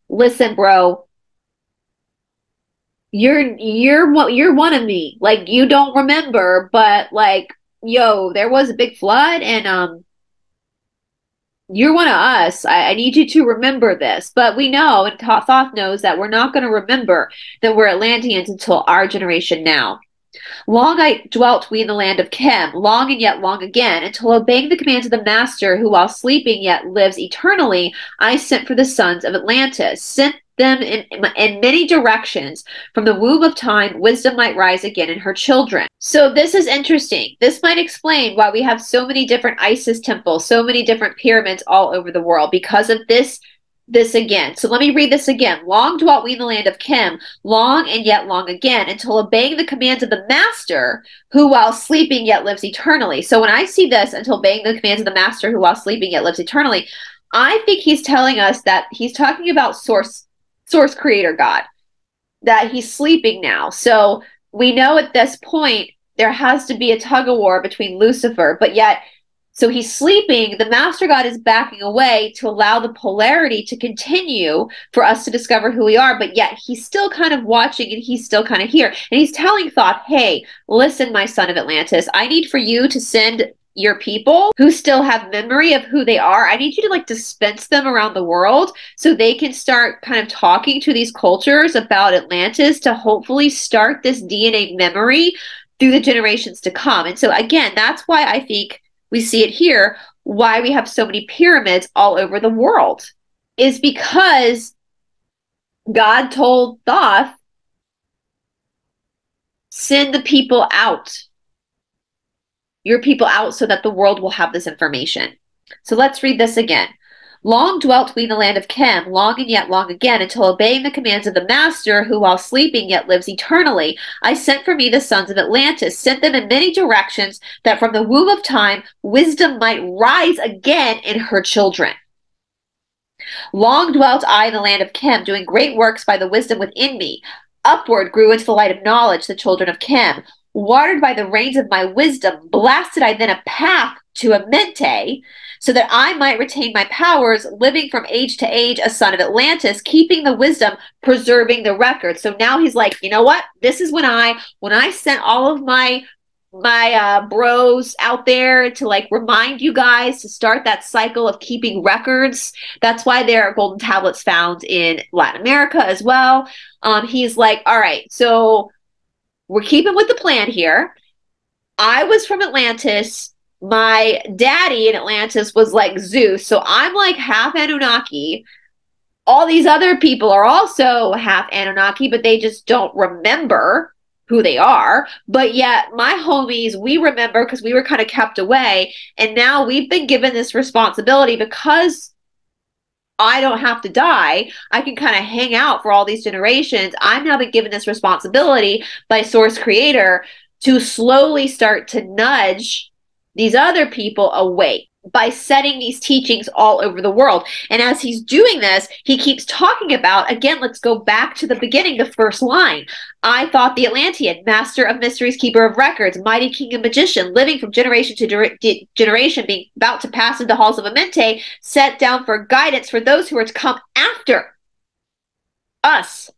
listen, bro, you're you're what you're one of me. Like you don't remember, but like yo, there was a big flood and um you're one of us. I, I, need you to remember this. But we know, and Thoth knows, that we're not going to remember that we're Atlanteans until our generation now. Long I dwelt we in the land of Khem, long and yet long again, until obeying the commands of the Master, who while sleeping yet lives eternally, I sent for the sons of Atlantis, sent them in, in many directions. From the womb of time, wisdom might rise again in her children. So this is interesting. This might explain why we have so many different Isis temples, so many different pyramids all over the world, because of this this again. So let me read this again. Long dwelt we in the land of Khem, long and yet long again, until obeying the commands of the Master, who while sleeping yet lives eternally. So when I see this, until obeying the commands of the Master, who while sleeping yet lives eternally, I think he's telling us that he's talking about source source creator God, that he's sleeping now. So we know at this point there has to be a tug of war between Lucifer, but yet, so he's sleeping. The master God is backing away to allow the polarity to continue for us to discover who we are, but yet he's still kind of watching and he's still kind of here. And he's telling Thoth, hey, listen, my son of Atlantis, I need for you to send your people who still have memory of who they are i need you to like dispense them around the world so they can start kind of talking to these cultures about atlantis to hopefully start this dna memory through the generations to come and so again that's why i think we see it here why we have so many pyramids all over the world is because god told thoth send the people out your people out so that the world will have this information. So let's read this again. Long dwelt we in the land of Khem, long and yet long again, until obeying the commands of the Master, who while sleeping yet lives eternally, I sent for me the sons of Atlantis, sent them in many directions, that from the womb of time wisdom might rise again in her children. Long dwelt I in the land of Khem, doing great works by the wisdom within me. Upward grew into the light of knowledge the children of Khem. Watered by the rains of my wisdom, blasted I then a path to Amenti, so that I might retain my powers, living from age to age, a son of Atlantis, keeping the wisdom, preserving the record. So now he's like, you know what? This is when I, when I sent all of my my uh, bros out there to like remind you guys to start that cycle of keeping records. That's why there are golden tablets found in Latin America as well. Um, he's like, all right, so we're keeping with the plan here. I was from Atlantis. My daddy in Atlantis was like Zeus. So I'm like half Anunnaki. All these other people are also half Anunnaki, but they just don't remember who they are. But yet, my homies, we remember because we were kind of kept away. And now we've been given this responsibility because I don't have to die. I can kind of hang out for all these generations. I'm now been given this responsibility by Source Creator to slowly start to nudge these other people away by setting these teachings all over the world. And as he's doing this, he keeps talking about, again, let's go back to the beginning, the first line. I Thoth the Atlantean, master of mysteries, keeper of records, mighty king and magician, living from generation to de- generation, being about to pass into halls of Amenti, set down for guidance for those who are to come after us.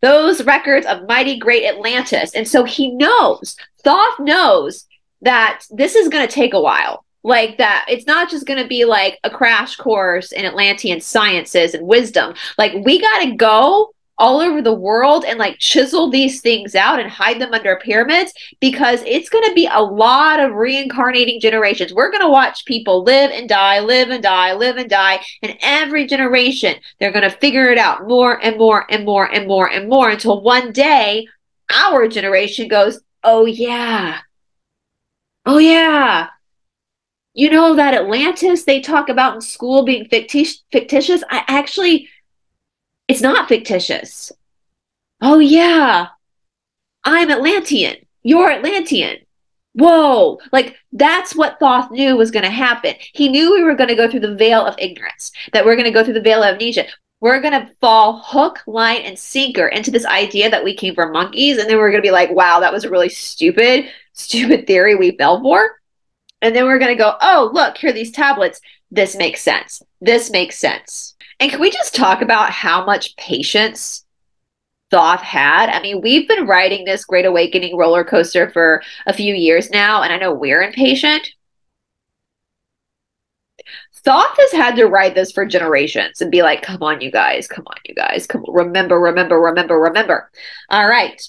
Those records of mighty great Atlantis. And so he knows, Thoth knows that this is going to take a while like that it's not just going to be like a crash course in atlantean sciences and wisdom like we got to go all over the world and like chisel these things out and hide them under pyramids because it's going to be a lot of reincarnating generations. We're going to watch people live and die, live and die, live and die. And every generation, they're going to figure it out more and more and more and more and more until one day our generation goes, Oh, yeah. Oh, yeah. You know that Atlantis they talk about in school being fictitious? I actually it's not fictitious. Oh yeah. I'm Atlantean. You're Atlantean. Whoa. Like that's what Thoth knew was going to happen. He knew we were going to go through the veil of ignorance that we're going to go through the veil of amnesia we're going to fall hook line and sinker into this idea that we came from monkeys and then we're going to be like wow that was a really stupid stupid theory we fell for and then we're going to go, oh, look, here are these tablets. This makes sense. This makes sense. And can we just talk about how much patience Thoth had? I mean, we've been riding this Great Awakening roller coaster for a few years now, and I know we're impatient. Thoth has had to ride this for generations and be like, come on, you guys, come on, you guys, come on, remember, remember, remember, remember. All right.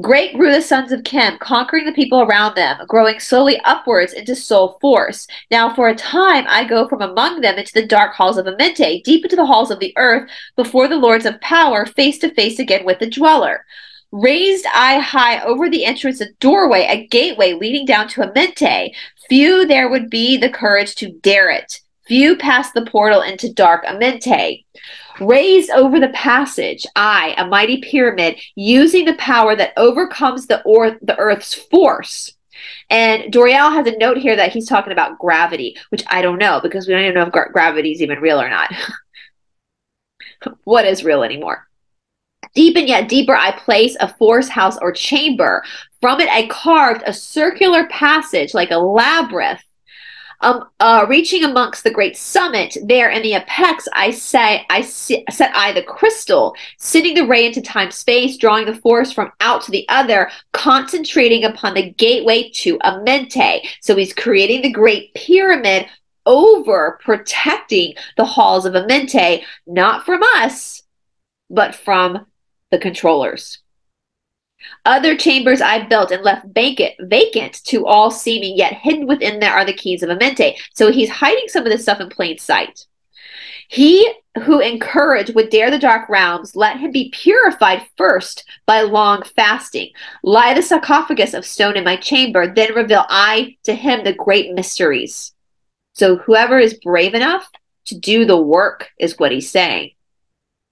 Great grew the sons of Khem, conquering the people around them, growing slowly upwards into soul force. Now, for a time, I go from among them into the dark halls of Amenti, deep into the halls of the earth, before the lords of power, face to face again with the dweller. Raised I high over the entrance, a doorway, a gateway leading down to Amenti. Few there would be the courage to dare it. Few pass the portal into dark Amenti. Raised over the passage, I, a mighty pyramid, using the power that overcomes the, or- the Earth's force. And Doreal has a note here that he's talking about gravity, which I don't know because we don't even know if gra- gravity is even real or not. what is real anymore? Deep and yet deeper, I place a force house or chamber. From it, I carved a circular passage like a labyrinth um, uh, reaching amongst the great summit, there in the apex, I say, I set I the crystal, sending the ray into time space, drawing the force from out to the other, concentrating upon the gateway to Amenti. So he's creating the great pyramid over protecting the halls of Amenti, not from us, but from the controllers. Other chambers I built and left vacant, vacant to all seeming, yet hidden within there are the keys of Amenti. So he's hiding some of this stuff in plain sight. He who encouraged would dare the dark realms, let him be purified first by long fasting. Lie the sarcophagus of stone in my chamber, then reveal I to him the great mysteries. So whoever is brave enough to do the work is what he's saying.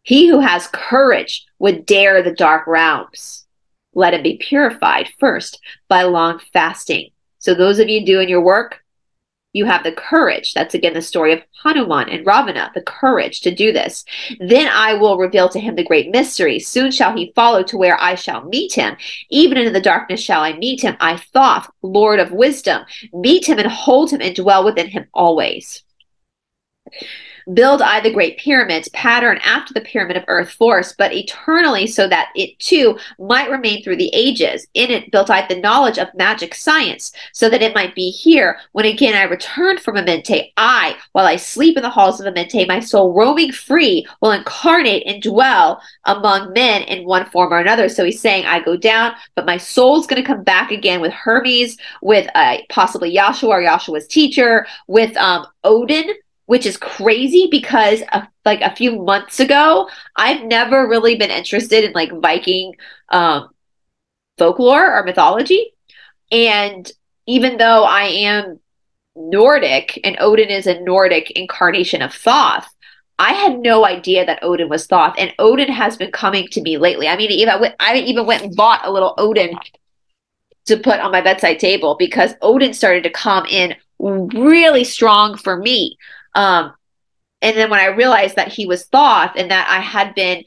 He who has courage would dare the dark realms let him be purified first by long fasting. So, those of you doing your work, you have the courage. That's again the story of Hanuman and Ravana, the courage to do this. Then I will reveal to him the great mystery. Soon shall he follow to where I shall meet him. Even in the darkness shall I meet him. I Thoth, Lord of wisdom, meet him and hold him and dwell within him always. Build I the great pyramids, pattern after the pyramid of earth force, but eternally, so that it too might remain through the ages. In it built I the knowledge of magic science, so that it might be here when again I return from Amenti. I, while I sleep in the halls of Amenti, my soul roaming free, will incarnate and dwell among men in one form or another. So he's saying, I go down, but my soul's going to come back again with Hermes, with uh, possibly Yahshua or Yahshua's teacher, with um, Odin which is crazy because like a few months ago, I've never really been interested in like Viking um, folklore or mythology. And even though I am Nordic and Odin is a Nordic incarnation of Thoth, I had no idea that Odin was Thoth, and Odin has been coming to me lately. I mean, even I, went, I even went and bought a little Odin to put on my bedside table because Odin started to come in really strong for me. Um, and then when I realized that he was Thoth and that I had been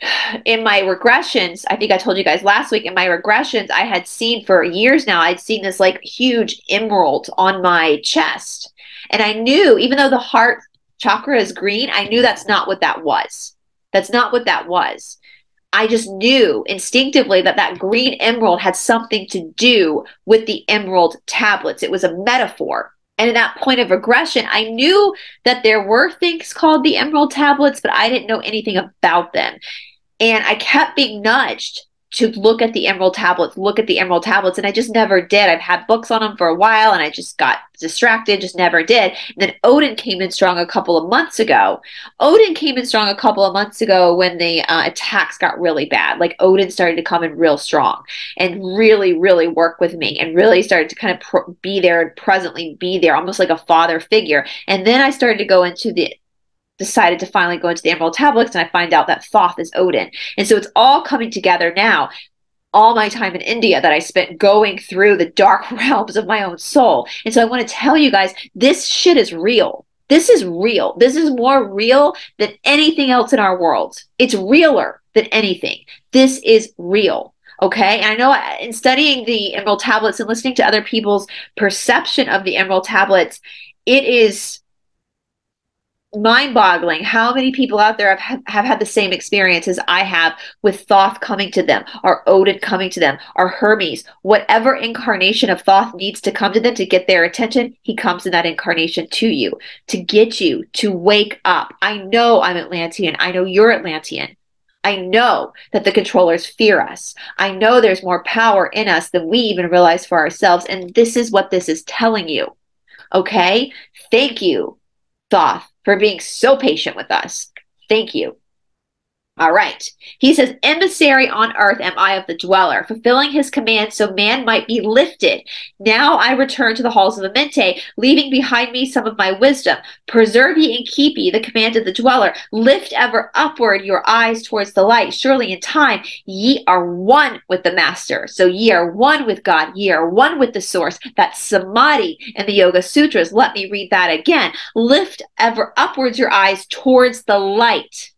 in my regressions, I think I told you guys last week in my regressions, I had seen for years now, I'd seen this like huge emerald on my chest. And I knew, even though the heart chakra is green, I knew that's not what that was. That's not what that was. I just knew instinctively that that green emerald had something to do with the emerald tablets. It was a metaphor. And in that point of regression, I knew that there were things called the emerald tablets, but I didn't know anything about them. And I kept being nudged to look at the emerald tablets, look at the emerald tablets, and I just never did. I've had books on them for a while and I just got distracted, just never did. And then Odin came in strong a couple of months ago. Odin came in strong a couple of months ago when the uh, attacks got really bad. Like Odin started to come in real strong and really, really work with me and really started to kind of pr- be there and presently be there, almost like a father figure. And then I started to go into the decided to finally go into the Emerald Tablets, and I find out that Thoth is Odin. And so it's all coming together now. All my time in India that I spent going through the dark realms of my own soul. And so I want to tell you guys this shit is real. This is real. This is more real than anything else in our world. It's realer than anything. This is real. Okay. And I know uh, in studying the Emerald Tablets and listening to other people's perception of the Emerald Tablets, it is mind boggling how many people out there have, have had the same experience as I have with Thoth coming to them, or Odin coming to them, or Hermes. Whatever incarnation of Thoth needs to come to them to get their attention, he comes in that incarnation to you to get you to wake up. I know I'm Atlantean. I know you're Atlantean. I know that the controllers fear us. I know there's more power in us than we even realize for ourselves. And this is what this is telling you. Okay? Thank you, Thoth, for being so patient with us. Thank you. All right. He says, Emissary on earth am I of the dweller, fulfilling his command so man might be lifted. Now I return to the halls of Amenti, leaving behind me some of my wisdom. Preserve ye and keep ye the command of the dweller. Lift ever upward your eyes towards the light. Surely in time ye are one with the master. So ye are one with God. Ye are one with the source. That's samadhi in the Yoga Sutras. Let me read that again. Lift ever upwards your eyes towards the light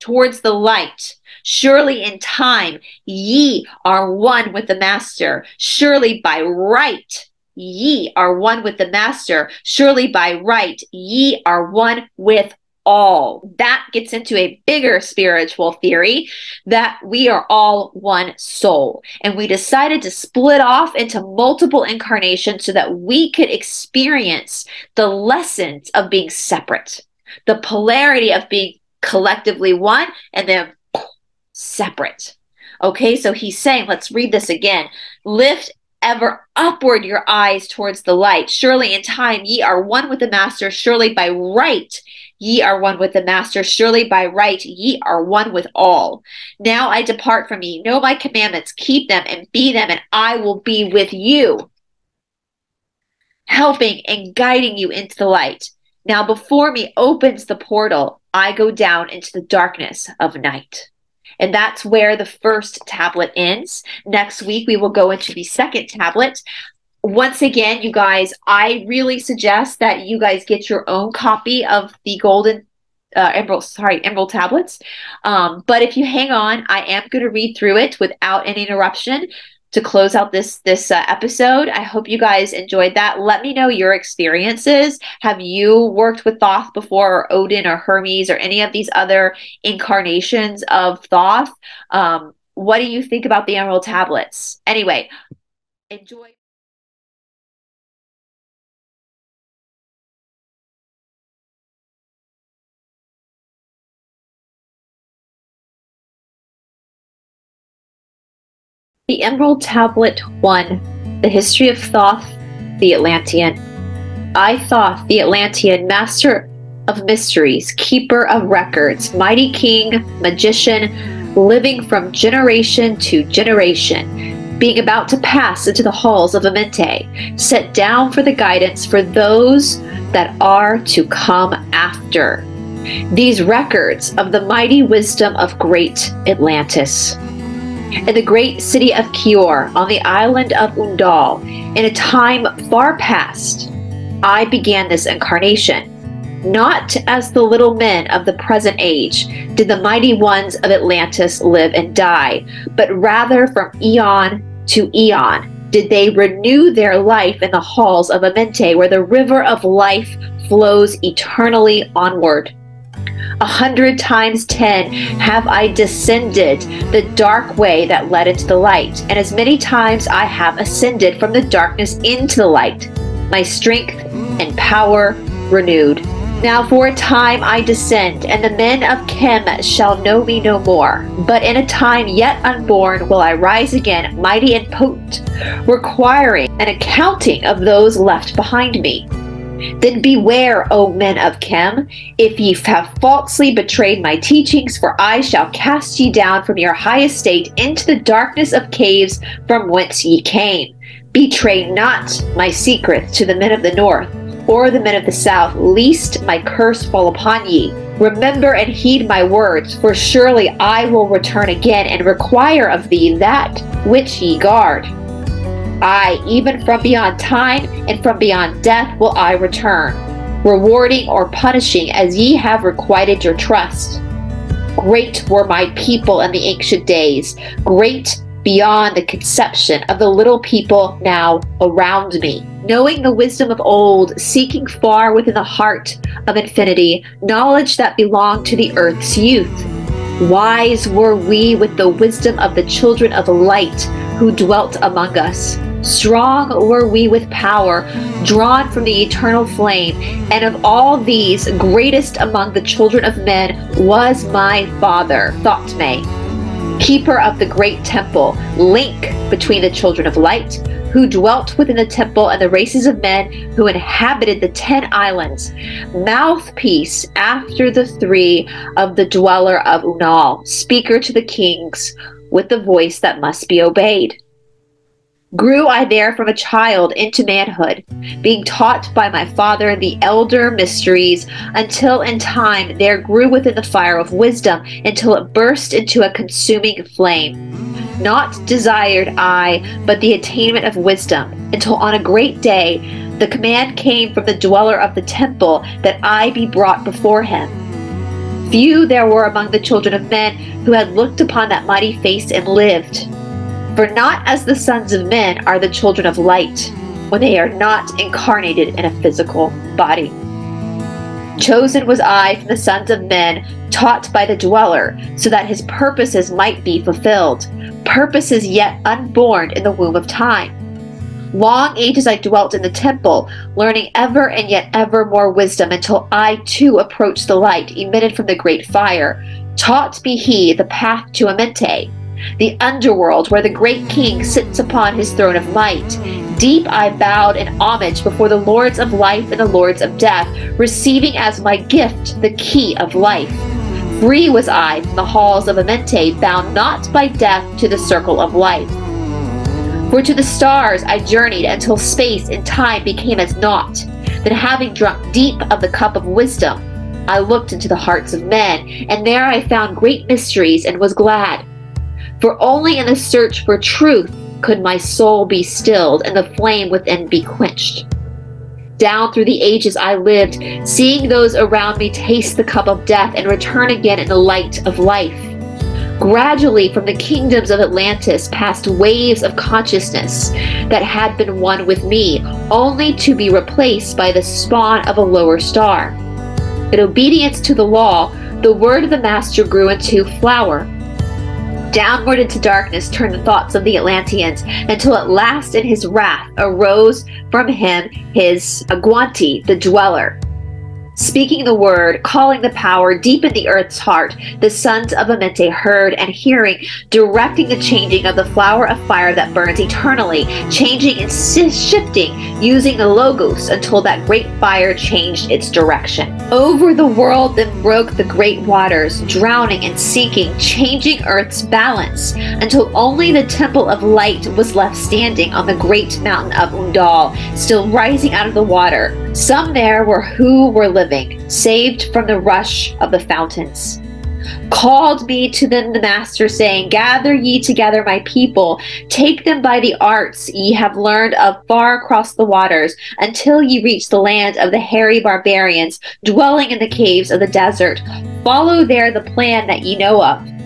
towards the light. Surely in time ye are one with the Master. Surely by right ye are one with the Master. Surely by right ye are one with all. That gets into a bigger spiritual theory that we are all one soul. And we decided to split off into multiple incarnations so that we could experience the lessons of being separate, the polarity of being collectively one and then separate. Okay, so he's saying, let's read this again. Lift ever upward your eyes towards the light. Surely in time ye are one with the Master. Surely by right ye are one with the Master. Surely by right ye are one with all. Now I depart from ye. Know my commandments, keep them and be them, and I will be with you, helping and guiding you into the light. Now before me opens the portal. I go down into the darkness of night. And that's where the first tablet ends. Next week, we will go into the second tablet. Once again, you guys, I really suggest that you guys get your own copy of the Golden uh, Emerald, sorry, Emerald tablets. Um, but if you hang on, I am going to read through it without any interruption to close out this this uh, episode. I hope you guys enjoyed that. Let me know your experiences. Have you worked with Thoth before, or Odin, or Hermes, or any of these other incarnations of Thoth? Um, what do you think about the Emerald Tablets? Anyway, enjoy. The Emerald Tablet 1 The History of Thoth, the Atlantean. I, Thoth, the Atlantean, master of mysteries, keeper of records, mighty king, magician, living from generation to generation, being about to pass into the halls of Amenti, set down for the guidance for those that are to come after. These records of the mighty wisdom of great Atlantis in the great city of Keor on the island of Undal, in a time far past, I began this incarnation. Not as the little men of the present age did the mighty ones of Atlantis live and die, but rather from eon to eon did they renew their life in the halls of Amenti, where the river of life flows eternally onward. A hundred times ten have I descended the dark way that led into the light, and as many times I have ascended from the darkness into the light, my strength and power renewed. Now for a time I descend, and the men of Khem shall know me no more. But in a time yet unborn will I rise again, mighty and potent, requiring an accounting of those left behind me. Then beware, O men of Khem, if ye have falsely betrayed my teachings, for I shall cast ye down from your high estate into the darkness of caves from whence ye came. Betray not my secret to the men of the north, or the men of the south, lest my curse fall upon ye. Remember and heed my words, for surely I will return again and require of thee that which ye guard. I, even from beyond time and from beyond death, will I return, rewarding or punishing as ye have requited your trust. Great were my people in the ancient days. Great beyond the conception of the little people now around me. Knowing the wisdom of old, seeking far within the heart of infinity, knowledge that belonged to the earth's youth. Wise were we with the wisdom of the children of light who dwelt among us. Strong were we with power, drawn from the eternal flame, and of all these, greatest among the children of men was my father, Thotme, keeper of the great temple, link between the children of light, who dwelt within the temple, and the races of men who inhabited the ten islands, mouthpiece after the three of the dweller of Unal, speaker to the kings, with the voice that must be obeyed. Grew I there from a child into manhood, being taught by my father the elder mysteries, until in time there grew within the fire of wisdom, until it burst into a consuming flame. Not desired I, but the attainment of wisdom, until on a great day the command came from the dweller of the temple that I be brought before him. Few there were among the children of men who had looked upon that mighty face and lived. For not as the sons of men are the children of light, when they are not incarnated in a physical body. Chosen was I from the sons of men, taught by the dweller, so that his purposes might be fulfilled, purposes yet unborn in the womb of time. Long ages I dwelt in the temple, learning ever and yet ever more wisdom, until I too approached the light emitted from the great fire. Taught me he the path to Amenti, the underworld where the great king sits upon his throne of might. Deep I bowed in homage before the lords of life and the lords of death, receiving as my gift the key of life. Free was I from the halls of Amenti, bound not by death to the circle of life. For to the stars I journeyed until space and time became as naught. Then, having drunk deep of the cup of wisdom, I looked into the hearts of men, and there I found great mysteries and was glad. For only in the search for truth could my soul be stilled and the flame within be quenched. Down through the ages I lived, seeing those around me taste the cup of death and return again in the light of life. Gradually, from the kingdoms of Atlantis passed waves of consciousness that had been one with me, only to be replaced by the spawn of a lower star. In obedience to the law, the word of the Master grew into flower, Downward into darkness turned the thoughts of the Atlanteans, until at last in his wrath arose from him his Agwanti, the dweller, Speaking the word, calling the power deep in the earth's heart, the sons of Amenti heard and hearing, directing the changing of the flower of fire that burns eternally, changing and shifting, using the logos until that great fire changed its direction. Over the world then broke the great waters, drowning and sinking, changing earth's balance, until only the temple of light was left standing on the great mountain of Undal, still rising out of the water. Some there were who were living living, saved from the rush of the fountains. Called me to them the master, saying, Gather ye together my people, take them by the arts ye have learned of far across the waters, until ye reach the land of the hairy barbarians, dwelling in the caves of the desert. Follow there the plan that ye know of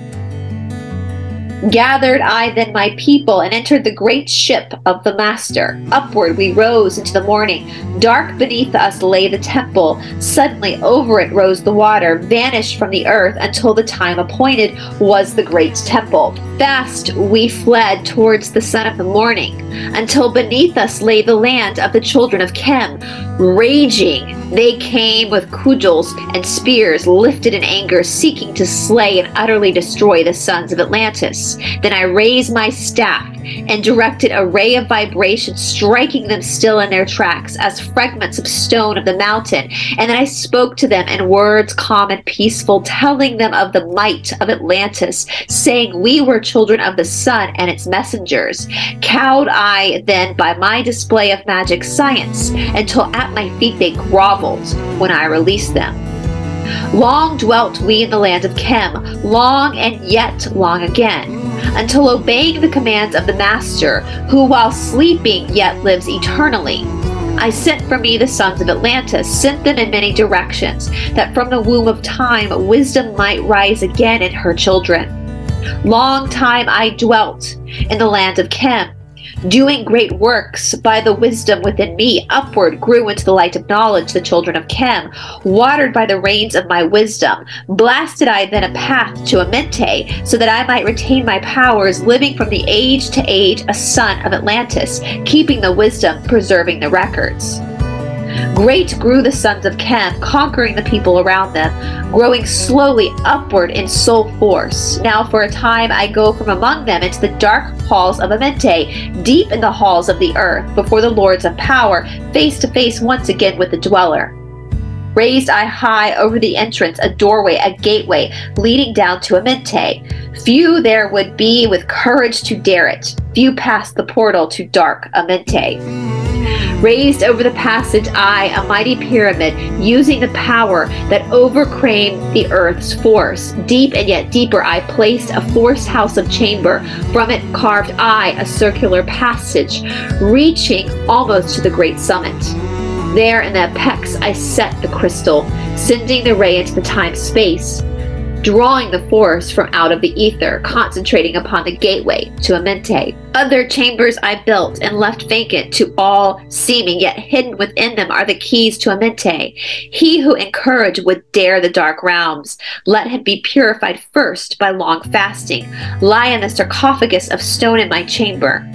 Gathered I then my people and entered the great ship of the Master. Upward we rose into the morning. Dark beneath us lay the temple. Suddenly over it rose the water, vanished from the earth until the time appointed was the great temple. Fast we fled towards the sun of the morning, until beneath us lay the land of the children of Khem. Raging, they came with cudgels and spears lifted in anger, seeking to slay and utterly destroy the sons of Atlantis. Then I raised my staff and directed a ray of vibration, striking them still in their tracks as fragments of stone of the mountain. And then I spoke to them in words calm and peaceful, telling them of the might of Atlantis, saying, We were children of the sun and its messengers. Cowed I then by my display of magic science, until at my feet they groveled when I released them. Long dwelt we in the land of Khem, long and yet long again until obeying the commands of the Master, who while sleeping yet lives eternally. I sent for me the sons of Atlantis, sent them in many directions, that from the womb of time wisdom might rise again in her children. Long time I dwelt in the land of Khem, doing great works by the wisdom within me. Upward grew into the light of knowledge the children of Khem, watered by the rains of my wisdom. Blasted I then a path to Amenti, so that I might retain my powers, living from the age to age, a son of Atlantis, keeping the wisdom, preserving the records. Great grew the sons of Khem, conquering the people around them, growing slowly upward in soul force. Now for a time I go from among them into the dark halls of Amenti, deep in the halls of the earth, before the lords of power, face to face once again with the dweller. Raised I high over the entrance, a doorway, a gateway, leading down to Amenti. Few there would be with courage to dare it. Few passed the portal to dark Amenti. Raised over the passage I, a mighty pyramid, using the power that overcame the earth's force. Deep and yet deeper I placed a forced house of chamber. From it carved I a circular passage, reaching almost to the great summit. There in the apex I set the crystal, sending the ray into the time space drawing the force from out of the ether, concentrating upon the gateway to Amenti. Other chambers I built and left vacant to all seeming, yet hidden within them are the keys to Amenti. He who in courage would dare the dark realms, let him be purified first by long fasting. Lie in the sarcophagus of stone in my chamber.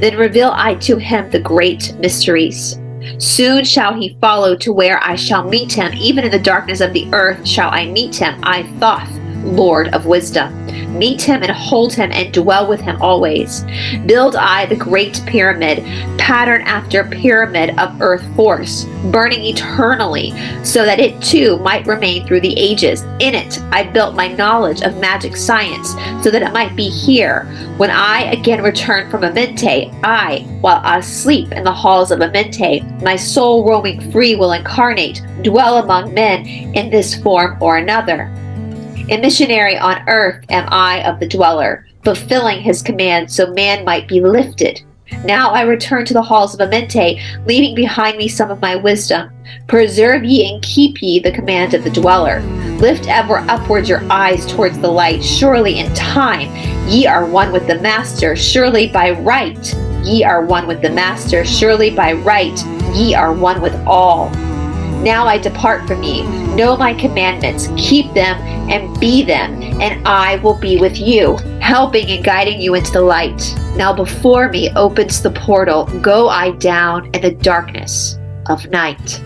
Then reveal I to him the great mysteries. Soon shall he follow to where I shall meet him. Even in the darkness of the earth shall I meet him. I Thoth, Lord of wisdom. Meet him and hold him and dwell with him always. Build I the great pyramid, pattern after pyramid of earth force, burning eternally, so that it too might remain through the ages. In it I built my knowledge of magic science, so that it might be here. When I again return from Amenti, I, while asleep in the halls of Amenti, my soul roaming free will incarnate, dwell among men in this form or another. A missionary on earth am I of the dweller, fulfilling his command so man might be lifted. Now I return to the halls of Amenti, leaving behind me some of my wisdom. Preserve ye and keep ye the command of the dweller. Lift ever upwards your eyes towards the light. Surely in time ye are one with the Master. Surely by right ye are one with the Master. Surely by right ye are one with all. Now I depart from ye. Know my commandments, keep them, and be them, and I will be with you, helping and guiding you into the light. Now before me opens the portal. Go I down in the darkness of night.